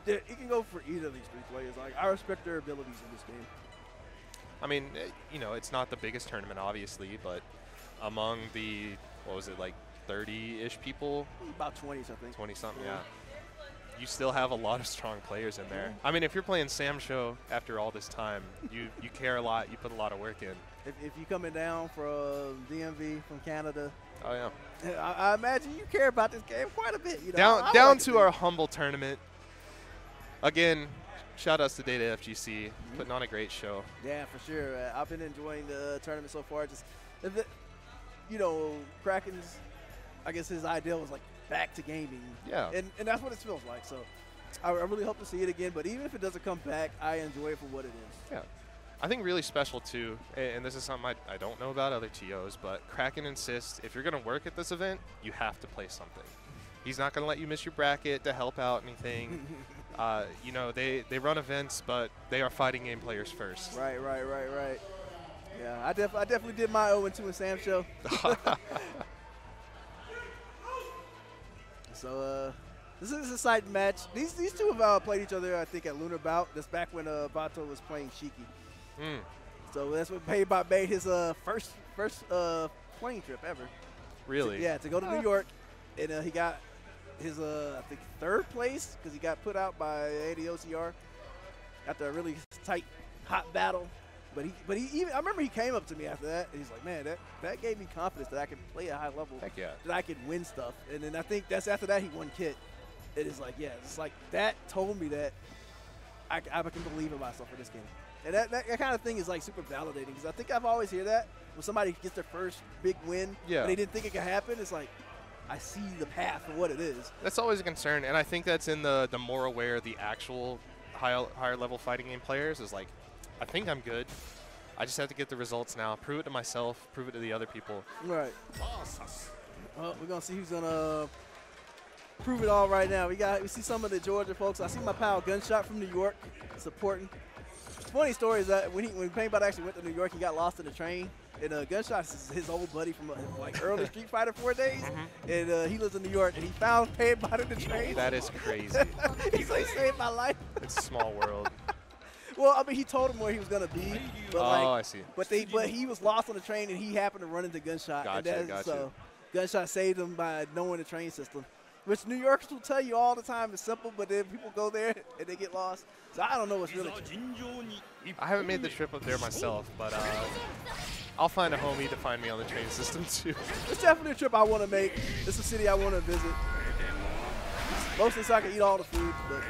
it can go for either of these three players. Like I respect their abilities in this game. I mean, eh, you know, it's not the biggest tournament, obviously, but among the what was it like 30-ish people, About 20s, I think. 20 something, yeah. You still have a lot of strong players in there. I mean, if you're playing SamSho after all this time, you you care a lot. You put a lot of work in. If, if you're coming down from DMV, from Canada, Oh yeah. I, I imagine you care about this game quite a bit. You know, down I- down like to our humble tournament. Again, shout outs to Data FGC, putting on a great show. Yeah, for sure. Uh, I've been enjoying the tournament so far. Just, you know, Kraken's, I guess his idea was like back to gaming. Yeah. And, and that's what it feels like. So I, I really hope to see it again. But even if it doesn't come back, I enjoy it for what it is. Yeah. I think really special too, and this is something I, I don't know about other TOs, but Kraken insists if you're going to work at this event, you have to play something. He's not going to let you miss your bracket to help out anything. uh, you know, they, they run events, but they are fighting game players first. Right, right, right, right. Yeah, I, def- I definitely did my 0 2 in SamSho. so uh, this is a exciting match. These these two have uh, played each other, I think, at Lunar Bout. That's back when uh, Vato was playing Shiki. Mm. So that's what Painbot made his uh, first first uh, plane trip ever. Really? Yeah, to go to New York, and uh, he got his uh, I think third place because he got put out by ADOCR after a really tight, hot battle. But he, but he even I remember he came up to me after that, and he's like, "Man, that that gave me confidence that I can play a high level, Heck yeah. that I can win stuff." And then I think that's after that he won Kit. It is like, yeah, it's like that told me that I, I can believe in myself for this game. And that, that, that kind of thing is like super validating because I think I've always hear that when somebody gets their first big win, Yeah. and they didn't think it could happen. It's like I see the path for what it is. That's always a concern, and I think that's in the the more aware the actual high, higher level fighting game players is like, I think I'm good. I just have to get the results now. Prove it to myself. Prove it to the other people. Right. Well, we're gonna see who's gonna prove it all right now. We got we see some of the Georgia folks. I see my pal Gunshot from New York supporting. Funny story is that when he when Painbot actually went to New York, he got lost in the train. And uh, Gunshot is his old buddy from uh, like early Street Fighter 4 days, and uh, he lives in New York. And he found Painbot in the train. That is crazy. He's like saved my life. it's a small world. well, I mean, he told him where he was gonna be. But oh, I see. But they, but he was lost on the train, and he happened to run into Gunshot. Gotcha, that, gotcha. So Gunshot saved him by knowing the train system, which New Yorkers will tell you all the time is simple, but then people go there and they get lost. So I don't know what's really. I haven't made the trip up there myself, but. Uh, I'll find a homie to find me on the train system too. It's definitely a trip I want to make. It's a city I want to visit. Mostly so I can eat all the food, but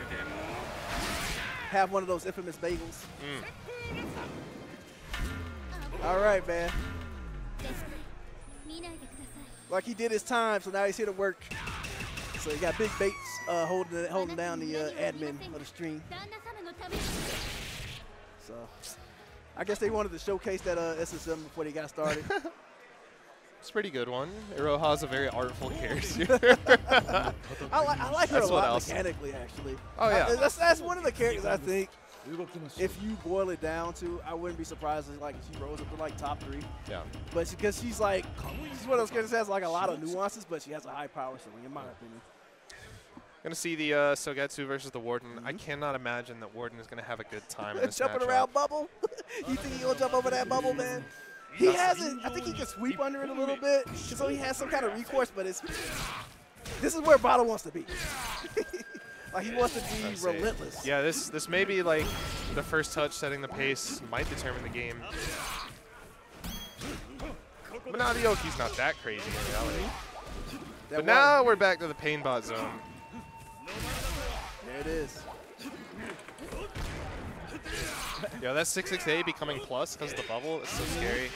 have one of those infamous bagels. Mm. All right, man. Like he did his time, so now he's here to work. So you got Big Bates uh, holding holding down the uh, admin of the stream. So I guess they wanted to showcase that uh, SSM before they got started. It's a pretty good one. Iroha's a very artful character. I, li I like her a lot else. mechanically, actually. Oh, yeah. I, that's, that's one of the characters I think, if you boil it down to, I wouldn't be surprised if like, she rose up to like top three. Yeah. But because she's like, she's one of those characters that has like a lot of nuances, but she has a high power ceiling in my opinion. Gonna see the uh, Sogetsu versus the Warden. Mm -hmm. I mm-hmm. cannot imagine that Warden is gonna have a good time in this Jumping matchup. around bubble? you think he gonna jump over that bubble, man? He hasn't. I think he can sweep under it a little bit, so he has some kind of recourse. But it's this is where Bottle wants to be. like he wants to be Let's see. relentless. Yeah, this this may be like the first touch setting the pace might determine the game. But now the Yoki's not that crazy in reality. Mm-hmm. That But water- now we're back to the Painbot zone. there it is. Yeah, that 668 becoming plus because of the bubble. It's so scary.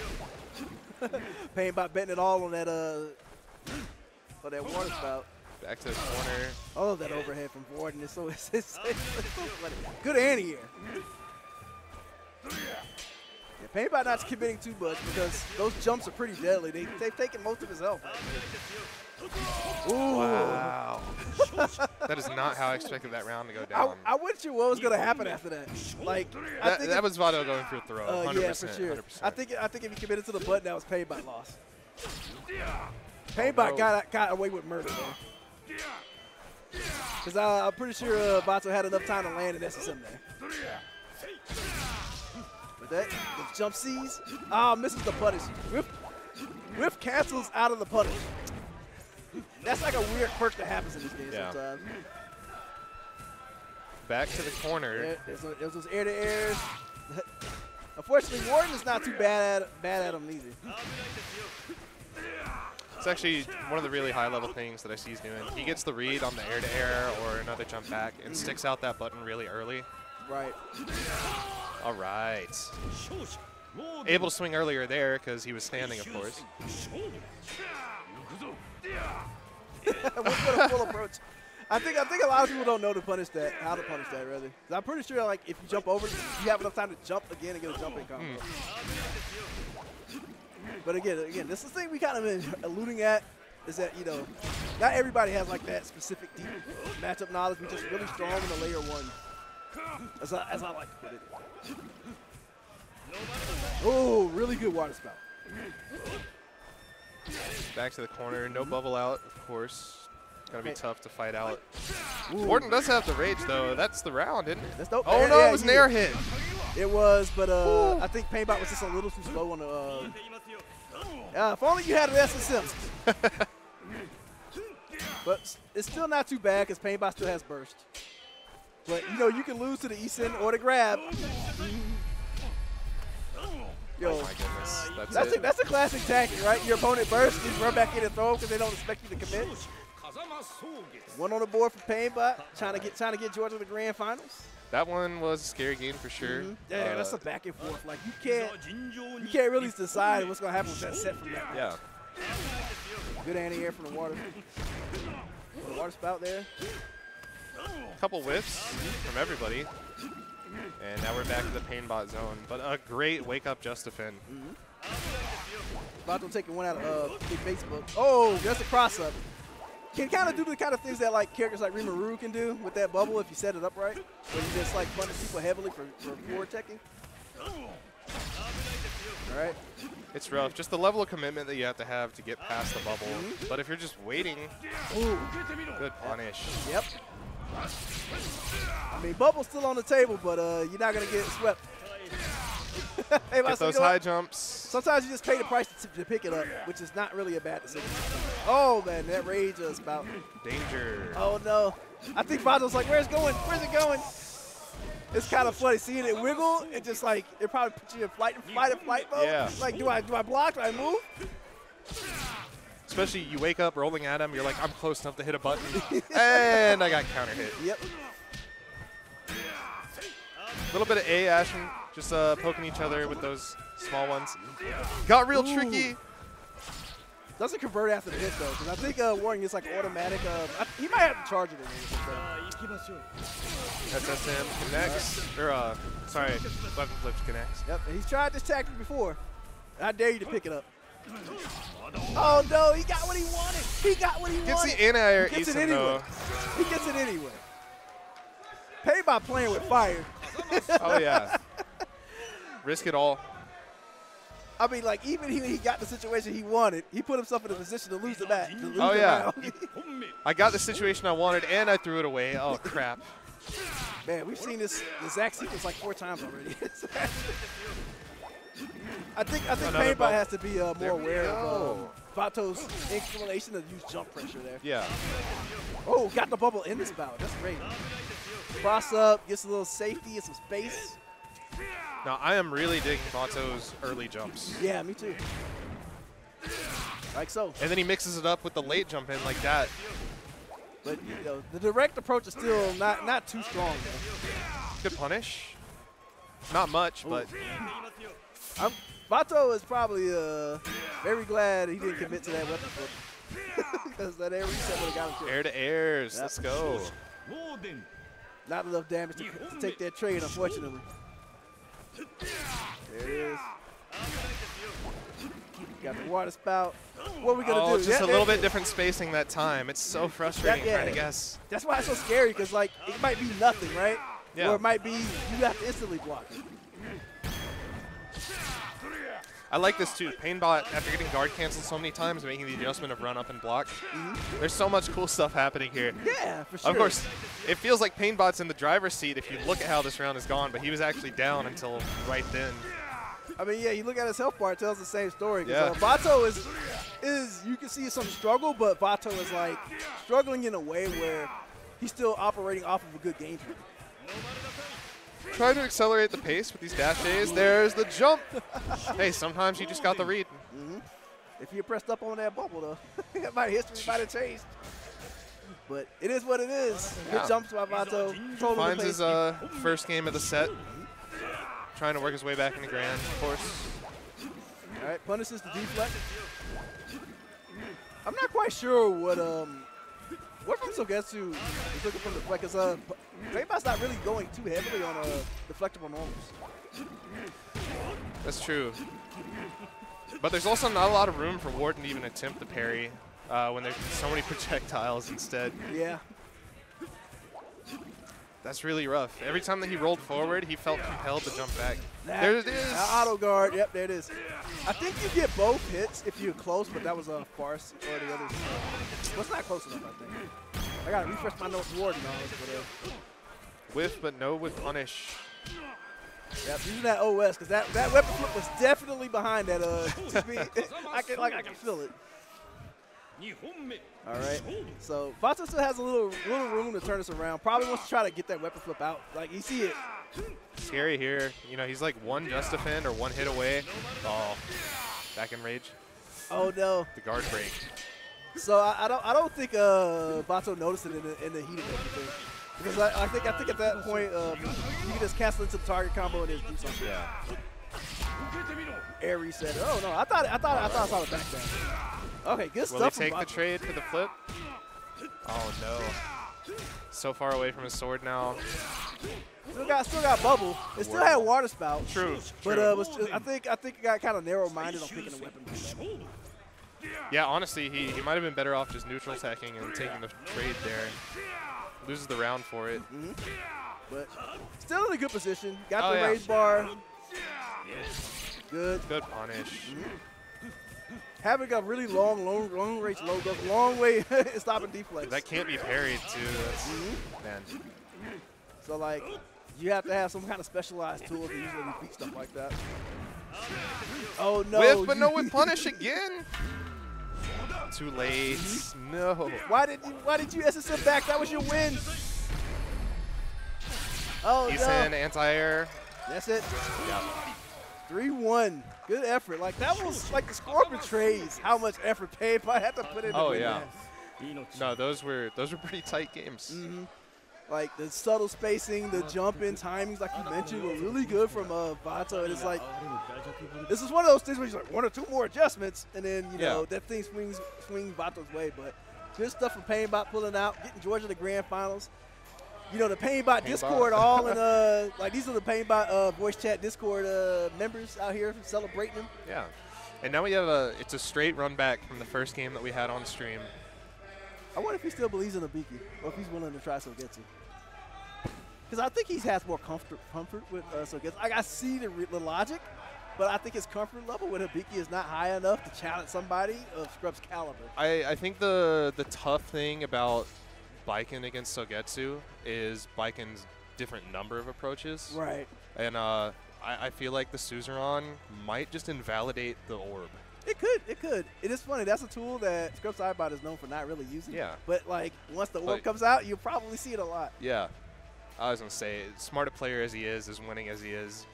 Painbot betting it all on that uh, on that water spout. Back to the corner. Love that overhead from Warden. It's so, it's, it's, it's so funny. Good anti here. Yeah, by not committing too much because those jumps are pretty deadly. They, they've taken most of his health. Ooh. Wow. that is not how I expected that round to go down. I wasn't sure what was going to happen after that. Like, I that think that if- was Vato going for a throw. uh, 100%. yeah, for sure. 100%. I think I think if he committed to the button, that was Painbot loss. Painbot no. got got away with murder. Because I'm pretty sure uh, Vato had enough time to land an SSM there. But that, the jump sees. ah, misses the punish. Whiff, whiff cancels out of the punish. That's like a weird quirk that happens in this game yeah. sometimes. Back to the corner. It, was those air-to-airs. Unfortunately, Warden is not too bad at bad at them either. It's actually one of the really high-level things that I see he's doing. He gets the read on the air to -air or another jump back and sticks out that button really early. Right. All right. Able to swing earlier there because he was standing, of course what, a full approach. I think I think a lot of people don't know to punish that, how to punish that rather. I'm pretty sure like if you jump over, you have enough time to jump again and get a jumping combo. But again, again, this is the thing we kind of been alluding at is that you know, not everybody has like that specific deep matchup knowledge. We just really strong in the layer one. As I, as I like to put it. Oh, really good water spout. Back to the corner. No mm-hmm. bubble out, of course. Gonna be tough to fight out. Warden does have the rage, though. That's the round, isn't it? Oh, no, yeah, it was near hit. It was, but uh, I think Painbot was just a little too slow on the... Uh, uh, if only you had an SSM. but it's still not too bad because Painbot still has burst. But, you know, you can lose to the Issen or the grab. Yo, oh my goodness. That's, that's it. A, that's a classic tactic, right? Your opponent bursts, you run back in and throw because they don't expect you to commit. One on the board for Painbot, trying to get trying to get Georgia to the grand finals. That one was a scary game for sure. Mm -hmm. Yeah, uh, that's a uh, back and forth. Like you can't you can't really decide what's gonna happen with that set from that. Yeah. Good anti-air from the water. water spout there. A couple whiffs from everybody. And now we're back to the painbot zone. But a great wake up just defend. Vato taking one out of uh, Big Facebook. Oh, that's a cross up. Can kind of do the kind of things that like characters like Rimuru can do with that bubble if you set it up right. Where you just like punish people heavily for, for forward teching. All right. It's rough. Just the level of commitment that you have to have to get past the bubble. But if you're just waiting, Ooh. good punish. Yep. I mean, bubble's still on the table, but uh, you're not gonna get swept. hey, Get those high jumps. Sometimes you just pay the price to, to pick it up, which is not really a bad decision. Oh man, that rage is about. Danger. Oh no, I think Vato's like, where's it going? Where's it going? It's kind of funny seeing it wiggle. It just like it probably puts you in flight, and flight, and flight mode. Yeah. Like, do I do I block? Do I move? especially you wake up rolling at him, you're like, I'm close enough to hit a button, and I got counter hit. Yep. A little bit of A ashing, just uh, poking each other with those small ones. Got real Ooh. tricky. Doesn't convert after the hit though, because I think uh, Warden like automatic. Uh, he might have to charge it. SSM connects. Or uh, sorry, weapon flips connects. Yep, he's tried this tactic before. I dare you to pick it up. Oh no, he got what he wanted. He got what he Gets wanted. the anti-air He gets it anyway. though. He gets it anyway. Painbot playing with fire. Oh, yeah. Risk it all. I mean, like even he, he got the situation he wanted. He put himself in a position to lose the match. To lose Oh, the yeah. I got the situation I wanted, and I threw it away. Oh, crap. Man, we've seen this the exact sequence like four times already. I think I think Another has to be uh, more aware go. Um, of uh, Vato's inclination to use jump pressure there. Yeah. Oh, got the bubble in this bout. That's great. Cross up, gets a little safety and some space. Now, I am really digging Vato's early jumps. Yeah, me too. Like so. And then he mixes it up with the late jump in like that. But you know, the direct approach is still not, not too strong. Though. Good punish. Not much, Ooh. but I'm, Vato is probably uh, very glad he didn't commit to that weapon because that air reset would have got him killed. Air to airs. Yep. Let's go. Not enough damage to, to take that trade, unfortunately. There it is. Got the water spout. What are we gonna oh, do? Just yeah, a little bit different spacing that time. It's so frustrating that, yeah. trying to guess. That's why it's so scary, because like it might be nothing, right? Yeah. Or it might be you have to instantly block. It. I like this too. Painbot, after getting guard canceled so many times, making the adjustment of run up and block. There's so much cool stuff happening here. Yeah, for sure. Of course, it feels like Painbot's in the driver's seat if you look at how this round has gone, but he was actually down until right then. I mean, yeah, you look at his health bar, it tells the same story. Yeah. Uh, Vato is, is you can see some struggle, but Vato is like struggling in a way where he's still operating off of a good game plan. Try to accelerate the pace with these dash A's. There's the jump. hey, sometimes you just got the read. If you pressed up on that bubble, though, my history might have changed. But it is what it is. Good jumps by Vato. Finds his uh, first game of the set. Trying to work his way back into Grand, of course. All right, punishes the deflect. I'm not quite sure what um what from Sogetsu is looking from the deflect because uh Draymond's not really going too heavily on uh deflectable normals. That's true. But there's also not a lot of room for Warden to even attempt the parry uh, when there's so many projectiles instead. Yeah. That's really rough. Every time that he rolled forward, he felt compelled to jump back. That- There it is. uh, auto guard. Yep, there it is. I think you get both hits if you're close, but that was a farce or the other. Well, it's not close enough, I think. I gotta refresh my notes Warden on this, but uh, Whiff, but no with punish. Yep, using that OS because that, that weapon flip was definitely behind that. Uh, to I can like I can feel it. 2本目 All right, so Vato still has a little little room to turn this around. Probably wants to try to get that weapon flip out. Like you see it. Scary here. You know, he's like one just defend or one hit away. Oh, back in rage. Oh no. The guard break. So I, I don't I don't think uh, Vato noticed it in the, in the heat of everything. Because I, I think I think at that point um, you can just cancel into the target combo and just do something. Yeah. Air reset. Oh no, I thought I thought I thought I saw the back down. Okay, good Will he stuff. from take the trade for the flip? Oh no. So far away from his sword now. Still got still got bubble. It still had water spout. True. But true. uh, was just, I think I think it got kind of narrow-minded on picking a weapon. Yeah, honestly, he, he might have been better off just neutral attacking and taking the trade there. Loses the round for it. But still in a good position. Got Oh, the yeah. raise bar. Good. Good punish. Having a really long, long, long range low goes long way in stopping deflex. That can't be parried too. That's, mm-hmm. man. So like, you have to have some kind of specialized tool to usually defeat stuff like that. Oh no! Whiff, but no with punish again. Too late. Mm-hmm. No. Why did you Why did you SSM back? That was your win. Oh He's no! in anti-air. That's it. Yeah. Three one. Good effort. Like that was like the score betrays how much effort Painbot had to put in. to Oh, win yeah. that. No, those were those were pretty tight games. Like the subtle spacing, the jump in timings, like you mentioned, were really good from uh, Vato. And it's like this is one of those things where he's like one or two more adjustments, and then you know Yeah. that thing swings swings Vato's way. But good stuff from Painbot pulling out, getting Georgia to the grand finals. You know the Painbot Discord, all in uh like these are the Painbot uh, voice chat Discord uh, members out here celebrating him. Yeah. And now we have a it's a straight run back from the first game that we had on stream. I wonder if he still believes in Hibiki, or if he's willing to try Sogetsu. Because I think he has more comfort comfort with uh, Sogetsu. Like I see the, re- the logic, but I think his comfort level with Hibiki is not high enough to challenge somebody of Scrub's caliber. I, I think the the tough thing about Baiken against Sogetsu is Baiken's different number of approaches. Right. And uh, I, I feel like the Suzerain might just invalidate the orb. It could. It could. It is funny. That's a tool that Scrub Saibot is known for not really using. Yeah. But like once the orb Like- comes out, you'll probably see it a lot. Yeah. I was going to say, smart a player as he is, as winning as he is,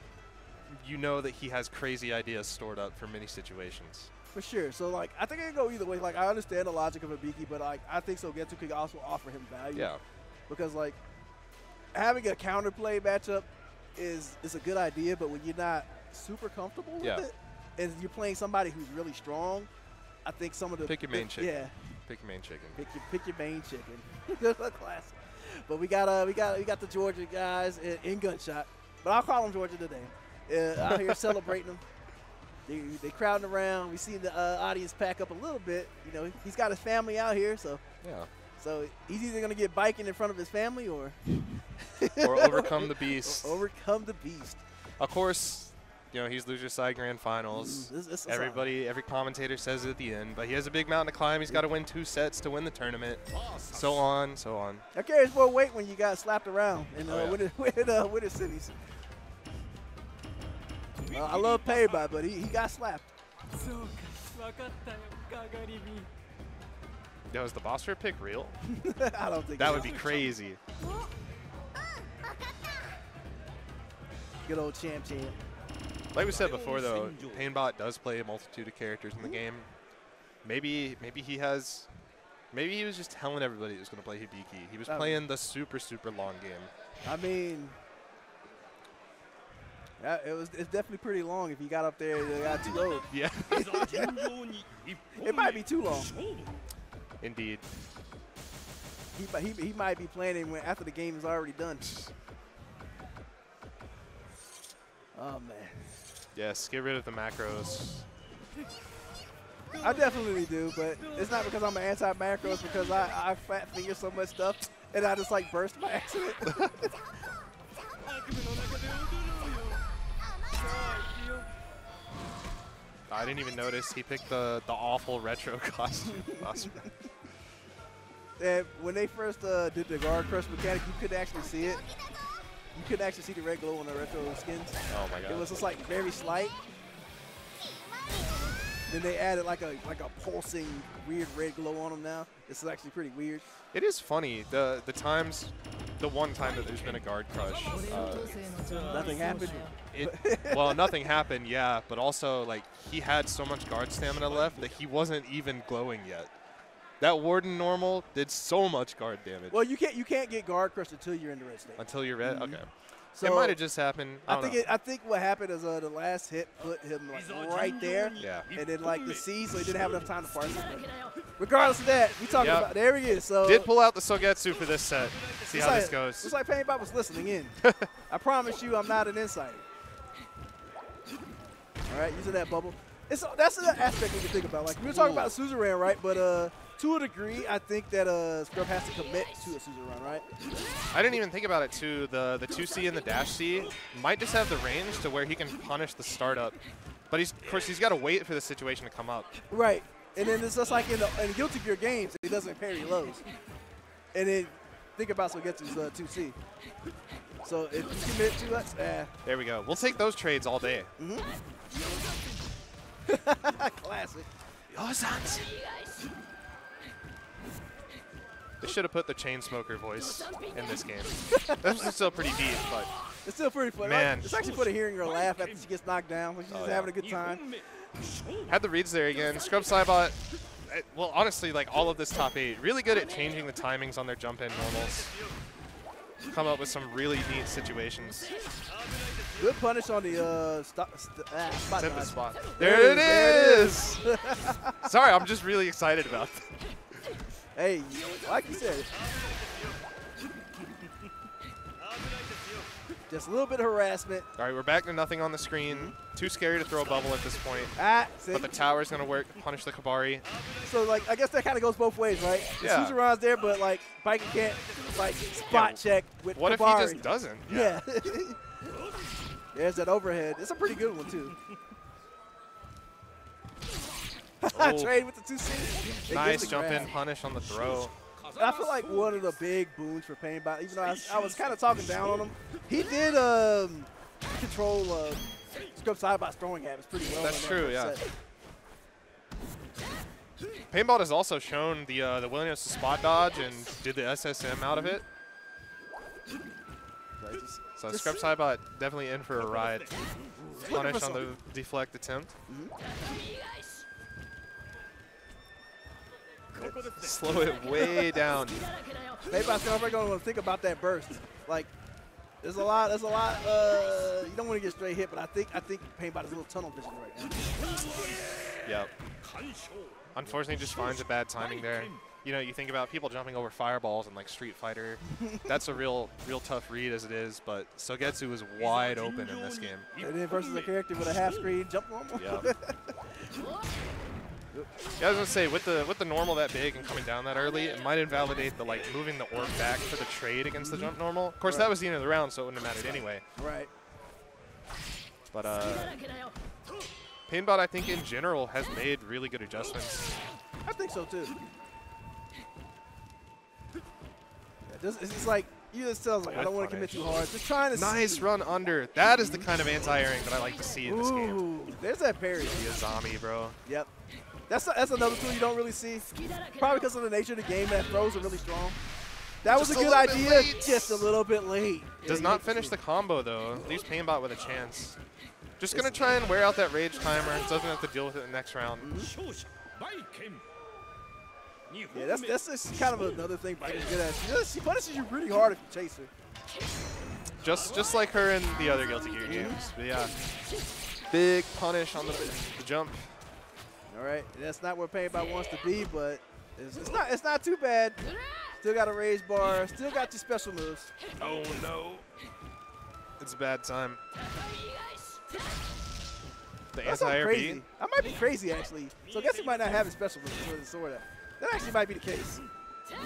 you know that he has crazy ideas stored up for many situations. For sure. So like I think it can go either way. Like I understand the logic of Hibiki, but like I think Sogetsu could also offer him value. Yeah. because like having a counterplay matchup is is a good idea, but when you're not super comfortable with Yeah. it, and you're playing somebody who's really strong, I think some of the Pick your main the- chick. Yeah, Pick your main chicken. Pick your pick your main chicken. Classic. But we got uh we got we got the Georgia guys in, in gunshot. But I'll call them Georgia today. Uh, out here celebrating them. They they crowding around. We seen the uh, audience pack up a little bit. You know, he's got his family out here, so Yeah. so he's either gonna get biking in front of his family or Or overcome the beast. or overcome the beast. Of course, you know he's loser side grand finals. This- this is Everybody, every commentator says it at the end, but he has a big mountain to climb. He's got to win two sets to win the tournament. So on, so on. That carries more weight when you got slapped around in uh, Oh, yeah. winter, winter, uh, winter cities. Well, I love Painbot, but he, he got slapped. Yo, is the boss for pick real? I don't think that would be crazy. Good old champ champ. Like we said before, though, Painbot does play a multitude of characters in the mm-hmm. game. Maybe, maybe he has, maybe he was just telling everybody he was going to play Hibiki. He was playing the super, super long game. I mean, it was. It's definitely pretty long. If you got up there, you got too old. Yeah. it might be too long. Indeed. He, he, he might be planning when after the game is already done. Oh man. Yes, get rid of the macros. I definitely do, but it's not because I'm an anti-macro. It's because I, I fat finger so much stuff, and I just like burst by accident. I didn't even notice he picked the the awful retro costume. And when they first uh, did the guard crush mechanic, you couldn't actually see it. You couldn't actually see the red glow on the retro skins. oh my god. It was just like very slight. Then they added like a like a pulsing weird red glow on them now. This is actually pretty weird. It is funny the the times, the one time that there's been a guard crush. Uh, Nothing happened. it, well, nothing happened, yeah, but also like he had so much guard stamina left that he wasn't even glowing yet. That warden normal did so much guard damage Well, you can't you can't get guard crushed until you're in the red state. until you're red. Okay, so it might have just happened. I, I think it, I think what happened is uh, the last hit put him like right there, yeah. and then like the C, so he didn't have enough time to parse it. Regardless of that, we talking yep. about there he is. So did pull out the Sogetsu for this set. See how like, this goes. It's like Painbot was listening in. I promise you, I'm not an insider. All right, using that bubble. It's that's an aspect we can think about. Like we were talking Ooh. about Suzuran, right? But uh, to a degree, I think that uh, Scrub has to commit to a Suzuran, right? I didn't even think about it too. The the two C and the dash C might just have the range to where he can punish the startup, but he's of course he's got to wait for the situation to come up. Right. And then it's just like in the in Guilty Gear games, he doesn't parry lows. And then think about Sogetsu's uh, 2C. So if you commit to us, eh, There we go. We'll take those trades all day. classic. They should have put the chain smoker voice in this game. That's still pretty deep, but. It's still pretty fun. Man. It's actually fun hearing her laugh after she gets knocked down. She's oh, just yeah. having a good time. Had the reads there again. Scrub Saibot, eh, well, honestly, like all of this top eight, really good at changing the timings on their jump in normals. Come up with some really neat situations. Good punish on the uh, stop, st ah, spot, spot. There, it is. There it is. Sorry, I'm just really excited about that. Hey, like you said, just a little bit of harassment. All right, we're back to nothing on the screen. Too scary to throw a bubble at this point. Ah? But the tower's gonna work. Punish the Kabari. so like I guess that kind of goes both ways, right? The Yeah. Suzuran's there, but like Biken can't like spot check with What Kabari. What if he just doesn't? Yeah. There's that overhead. It's a pretty good one too. Oh. Trade with the two C. Nice jump in punish on the throw. I feel like one of the big boons for Painbot, even though I, I was kind of talking down on him, he did um, control uh, Scrub Saibot's throwing habits pretty well. That's in that true, yeah. set. Painbot has also shown the uh, the willingness to spot dodge and did the SSM out of it. So just- Scrub Saibot definitely in for a ride. Punish on the deflect attempt. Slow it way down. Painbot's never going to think about that burst. Like, there's a lot. There's a lot. Uh, you don't want to get straight hit, but I think I think Painbot is a little tunnel vision right now. Yep. Unfortunately, just finds a bad timing there. You know, you think about people jumping over fireballs and like Street Fighter. That's a real, real tough read as it is. But Sogetsu is wide open in this game. And then versus a character with a half screen jump normal. Yeah. Yeah, I was gonna say with the with the normal that big and coming down that early, it might invalidate the like moving the orb back for the trade against the jump normal. Of course, that was the end of the round, so it wouldn't have mattered anyway. right. But uh, Painbot, I think in general has made really good adjustments. I think so too. Yeah, this, it's just like you just tell like I don't want to commit too hard. Just trying to Nice run under. That is the kind of anti-airing that I like to see in this game. Ooh, there's that parry. Azami, bro. Yep. That's, a, that's another tool you don't really see. Probably because of the nature of the game that throws are really strong. That just was a, a good idea, just a little bit late. Does not finish the combo, though. Leaves Painbot with a chance. Just going to try and wear out that Rage timer. Doesn't have to deal with it in the next round. Mm-hmm. Yeah, that's that's just kind of another thing Viper's good at. She, she punishes you really hard if you chase her. Just just like her in the other Guilty Gear games. But yeah, big punish on the, the jump. All right, that's not where Painbot wants to be, but it's, it's not it's not too bad. Still got a raise bar. Still got your special moves. Oh no. It's a bad time. The That's not anti-air crazy. beat. I might be crazy actually. So I guess he might not have his special moves with his sword. out. That actually might be the case.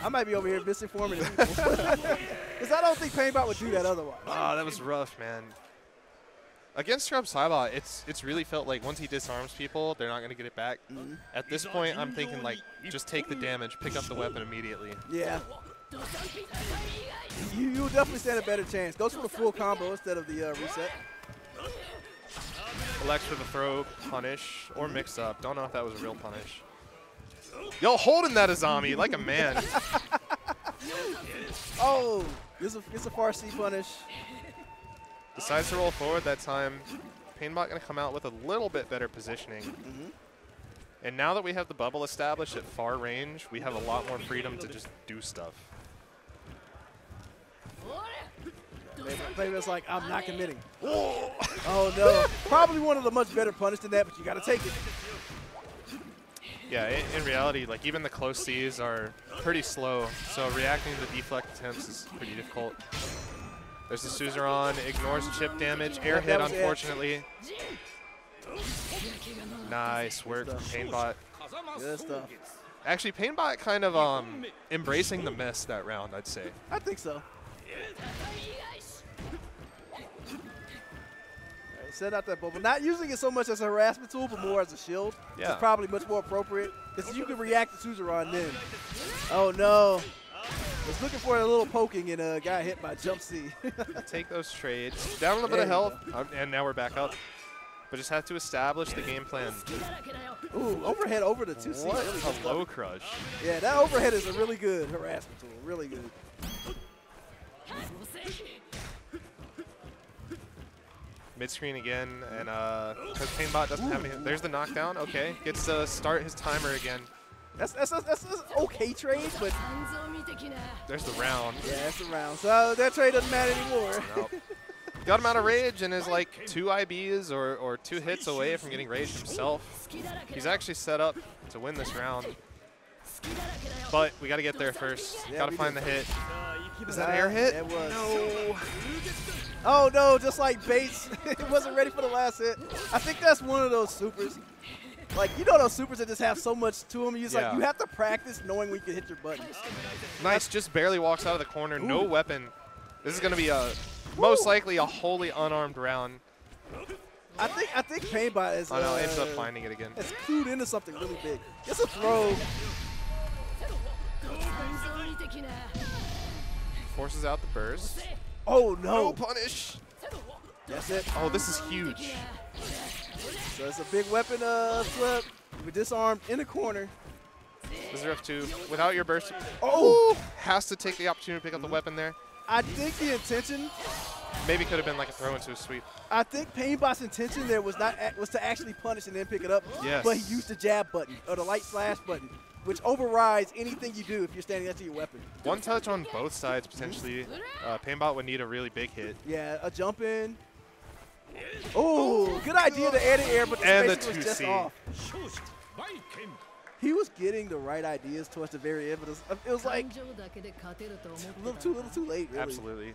I might be over here misinforming people. Because I don't think Painbot would do that otherwise. Ah, that was rough, man. Against Scrub Saibot, it's it's really felt like once he disarms people, they're not gonna get it back. At this point, I'm thinking like, just take the damage, pick up the weapon immediately. Yeah. You you definitely stand a better chance. Go for the full combo instead of the uh, reset. Alex for the throw, punish, or mix up. Don't know if that was a real punish. Yo, holding that Azami like a man. Oh, it's a it's a far C punish. Decides to roll forward that time. Painbot gonna come out with a little bit better positioning. Mm-hmm. And now that we have the bubble established at far range, we have a lot more freedom to just do stuff. Painbot's like I'm not committing. Oh no, probably one of the much better punish than that, but you got to take it. Yeah, in, in reality, like even the close C's are pretty slow, so reacting to deflect attempts is pretty difficult. There's the Suzuran, ignores chip damage, air hit that was it. unfortunately. Nice work from. Painbot. Good stuff. Actually, Painbot kind of um embracing the miss that round, I'd say. I think so. Alright, Set out that bubble. Not using it so much as a harassment tool, but more as a shield. Yeah. It's probably much more appropriate because you can react to Suzuran then. Oh no. Was looking for a little poking and uh, got hit by Jump C. Take those trades. Down a little bit of health, uh, and now we're back up. But just have to establish the game plan. Ooh, overhead over the 2C. What Really a low crush. Yeah, that overhead is a really good harassment tool. Really good. Mid screen again, and because Painbot doesn't have any. There's the knockdown. Okay, gets to start his timer again. That's that's that's, that's, that's okay trade, but There's the round. yeah, that's round, So that trade doesn't matter anymore. Nope. Got him out of rage and is like two IBs or, or two hits away from getting rage himself. He's actually set up to win this round. But we got to get there first. Yeah, got to find do. the hit. Is that Uh, an air hit? It was. No. Oh no, just like Bates, it wasn't ready for the last hit. I think that's one of those supers. Like you know those supers that just have so much to them. You just Yeah. like you have to practice knowing when you can hit your buttons. Nice, just barely walks out of the corner. No weapon. This is going to be a most likely a wholly unarmed round. I think I think Painbot is. Oh no, uh, ends up finding it again. It's clued into something really big. It's a throw. Forces out the burst. Oh No no. punish. That's it. Oh, this is huge. So it's a big weapon uh, flip. We disarmed in the corner. This is F2. Without your burst. Oh, Has to take the opportunity to pick up the weapon there. I think the intention. Maybe could have been like a throw into a sweep. I think Painbot's intention there was not was to actually punish and then pick it up. Yes. But he used the jab button or the light slash button, which overrides anything you do if you're standing next to your weapon. One touch on both sides potentially. Uh, Painbot would need a really big hit. Yeah, a jump in. Oh, good idea to air to air, but the and the was just off. He was getting the right ideas towards the very end, but it was, it was like a little too little too late, really. Absolutely.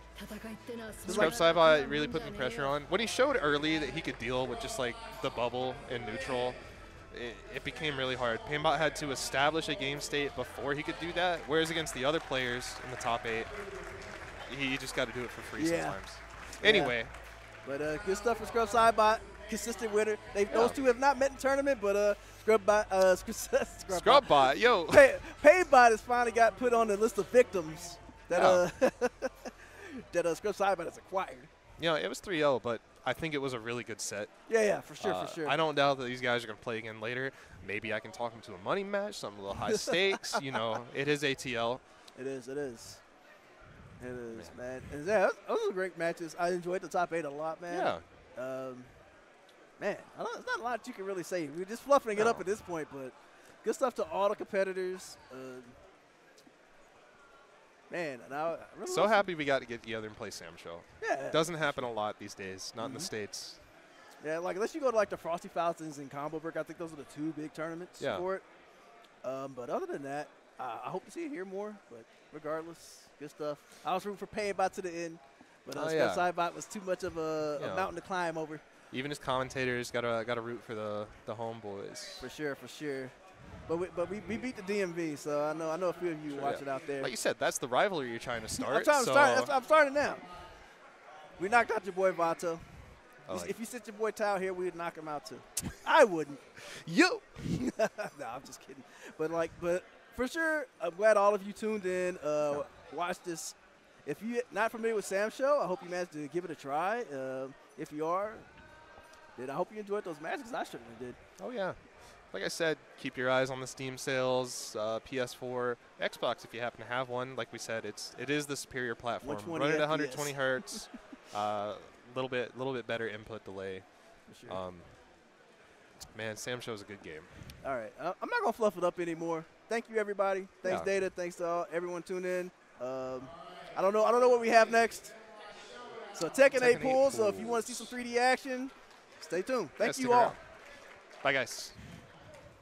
Scrub Saibot really the pressure on. When he showed early that he could deal with just like the bubble and neutral, it, it, became really hard. Painbot had to establish a game state before he could do that, whereas against the other players in the top eight, he just got to do it for free yeah. sometimes. Anyway, yeah. But uh, good stuff for Scrub Saibot. Consistent winner. They, Those two have not met in tournament, but uh, Scrubbot, uh, Scrub, Scrubbot. Scrubbot, yo. Pay, Paybot has finally got put on the list of victims that uh, that uh, Scrub Saibot has acquired. You know, it was 3-0, but I think it was a really good set. Yeah, yeah, for sure, Uh, for sure. I don't doubt that these guys are going to play again later. Maybe I can talk them to a money match, something a little high stakes. You know, it is ATL. It is, it is. It is, man. And yeah, those- were great matches. I enjoyed the top eight a lot, man. Yeah. Um, man, there's not a lot you can really say. We're just fluffing it up at this point, but good stuff to all the competitors. Um, man, and I, I really So happy we got to get together and play SamSho. Yeah, Doesn't happen a lot these days, not in the Mhm. States. yeah. Like unless you go to like the Frosty Faustings and Combo Breaker, I think those are the two big tournaments Yeah. for it. Um, but other than that, uh, I hope to see you here more. But regardless, good stuff. I was rooting for Paybot to the end, but uh, Oh, yeah. Saibot was too much of a, a mountain to climb over. Even as commentators, got to got to root for the the homeboys. For sure, for sure. But we, but we, we beat the DMV, so I know I know a few of you Sure, watch yeah. out there. Like you said, that's the rivalry you're trying to start. I'm trying to start. I'm starting now. We knocked out your boy Vato. Like if you sit your boy Tao here, we'd knock him out too. I wouldn't. You? no, I'm just kidding. But like, but for sure, I'm glad all of you tuned in. Uh, watch this. If you're not familiar with SamSho, I hope you managed to give it a try. Uh, if you are, then I hope you enjoyed those matches. I certainly did. Oh yeah. Like I said, keep your eyes on the Steam sales, uh, PS4, Xbox if you happen to have one. Like we said, it's it is the superior platform. Run it at 120 Yes. hertz. A little bit, little bit better input delay. For sure. Um, man, SamSho is a good game. All right, uh, I'm not gonna fluff it up anymore. Thank you, everybody. Thanks, Yeah. Data. Thanks to all, everyone tuned in. Um, I don't know. I don't know what we have next. So Tekken 8 Tekken 8 pool. So if you want to see some 3D action, stay tuned. Thank Yeah, stick you all. around. Bye, guys.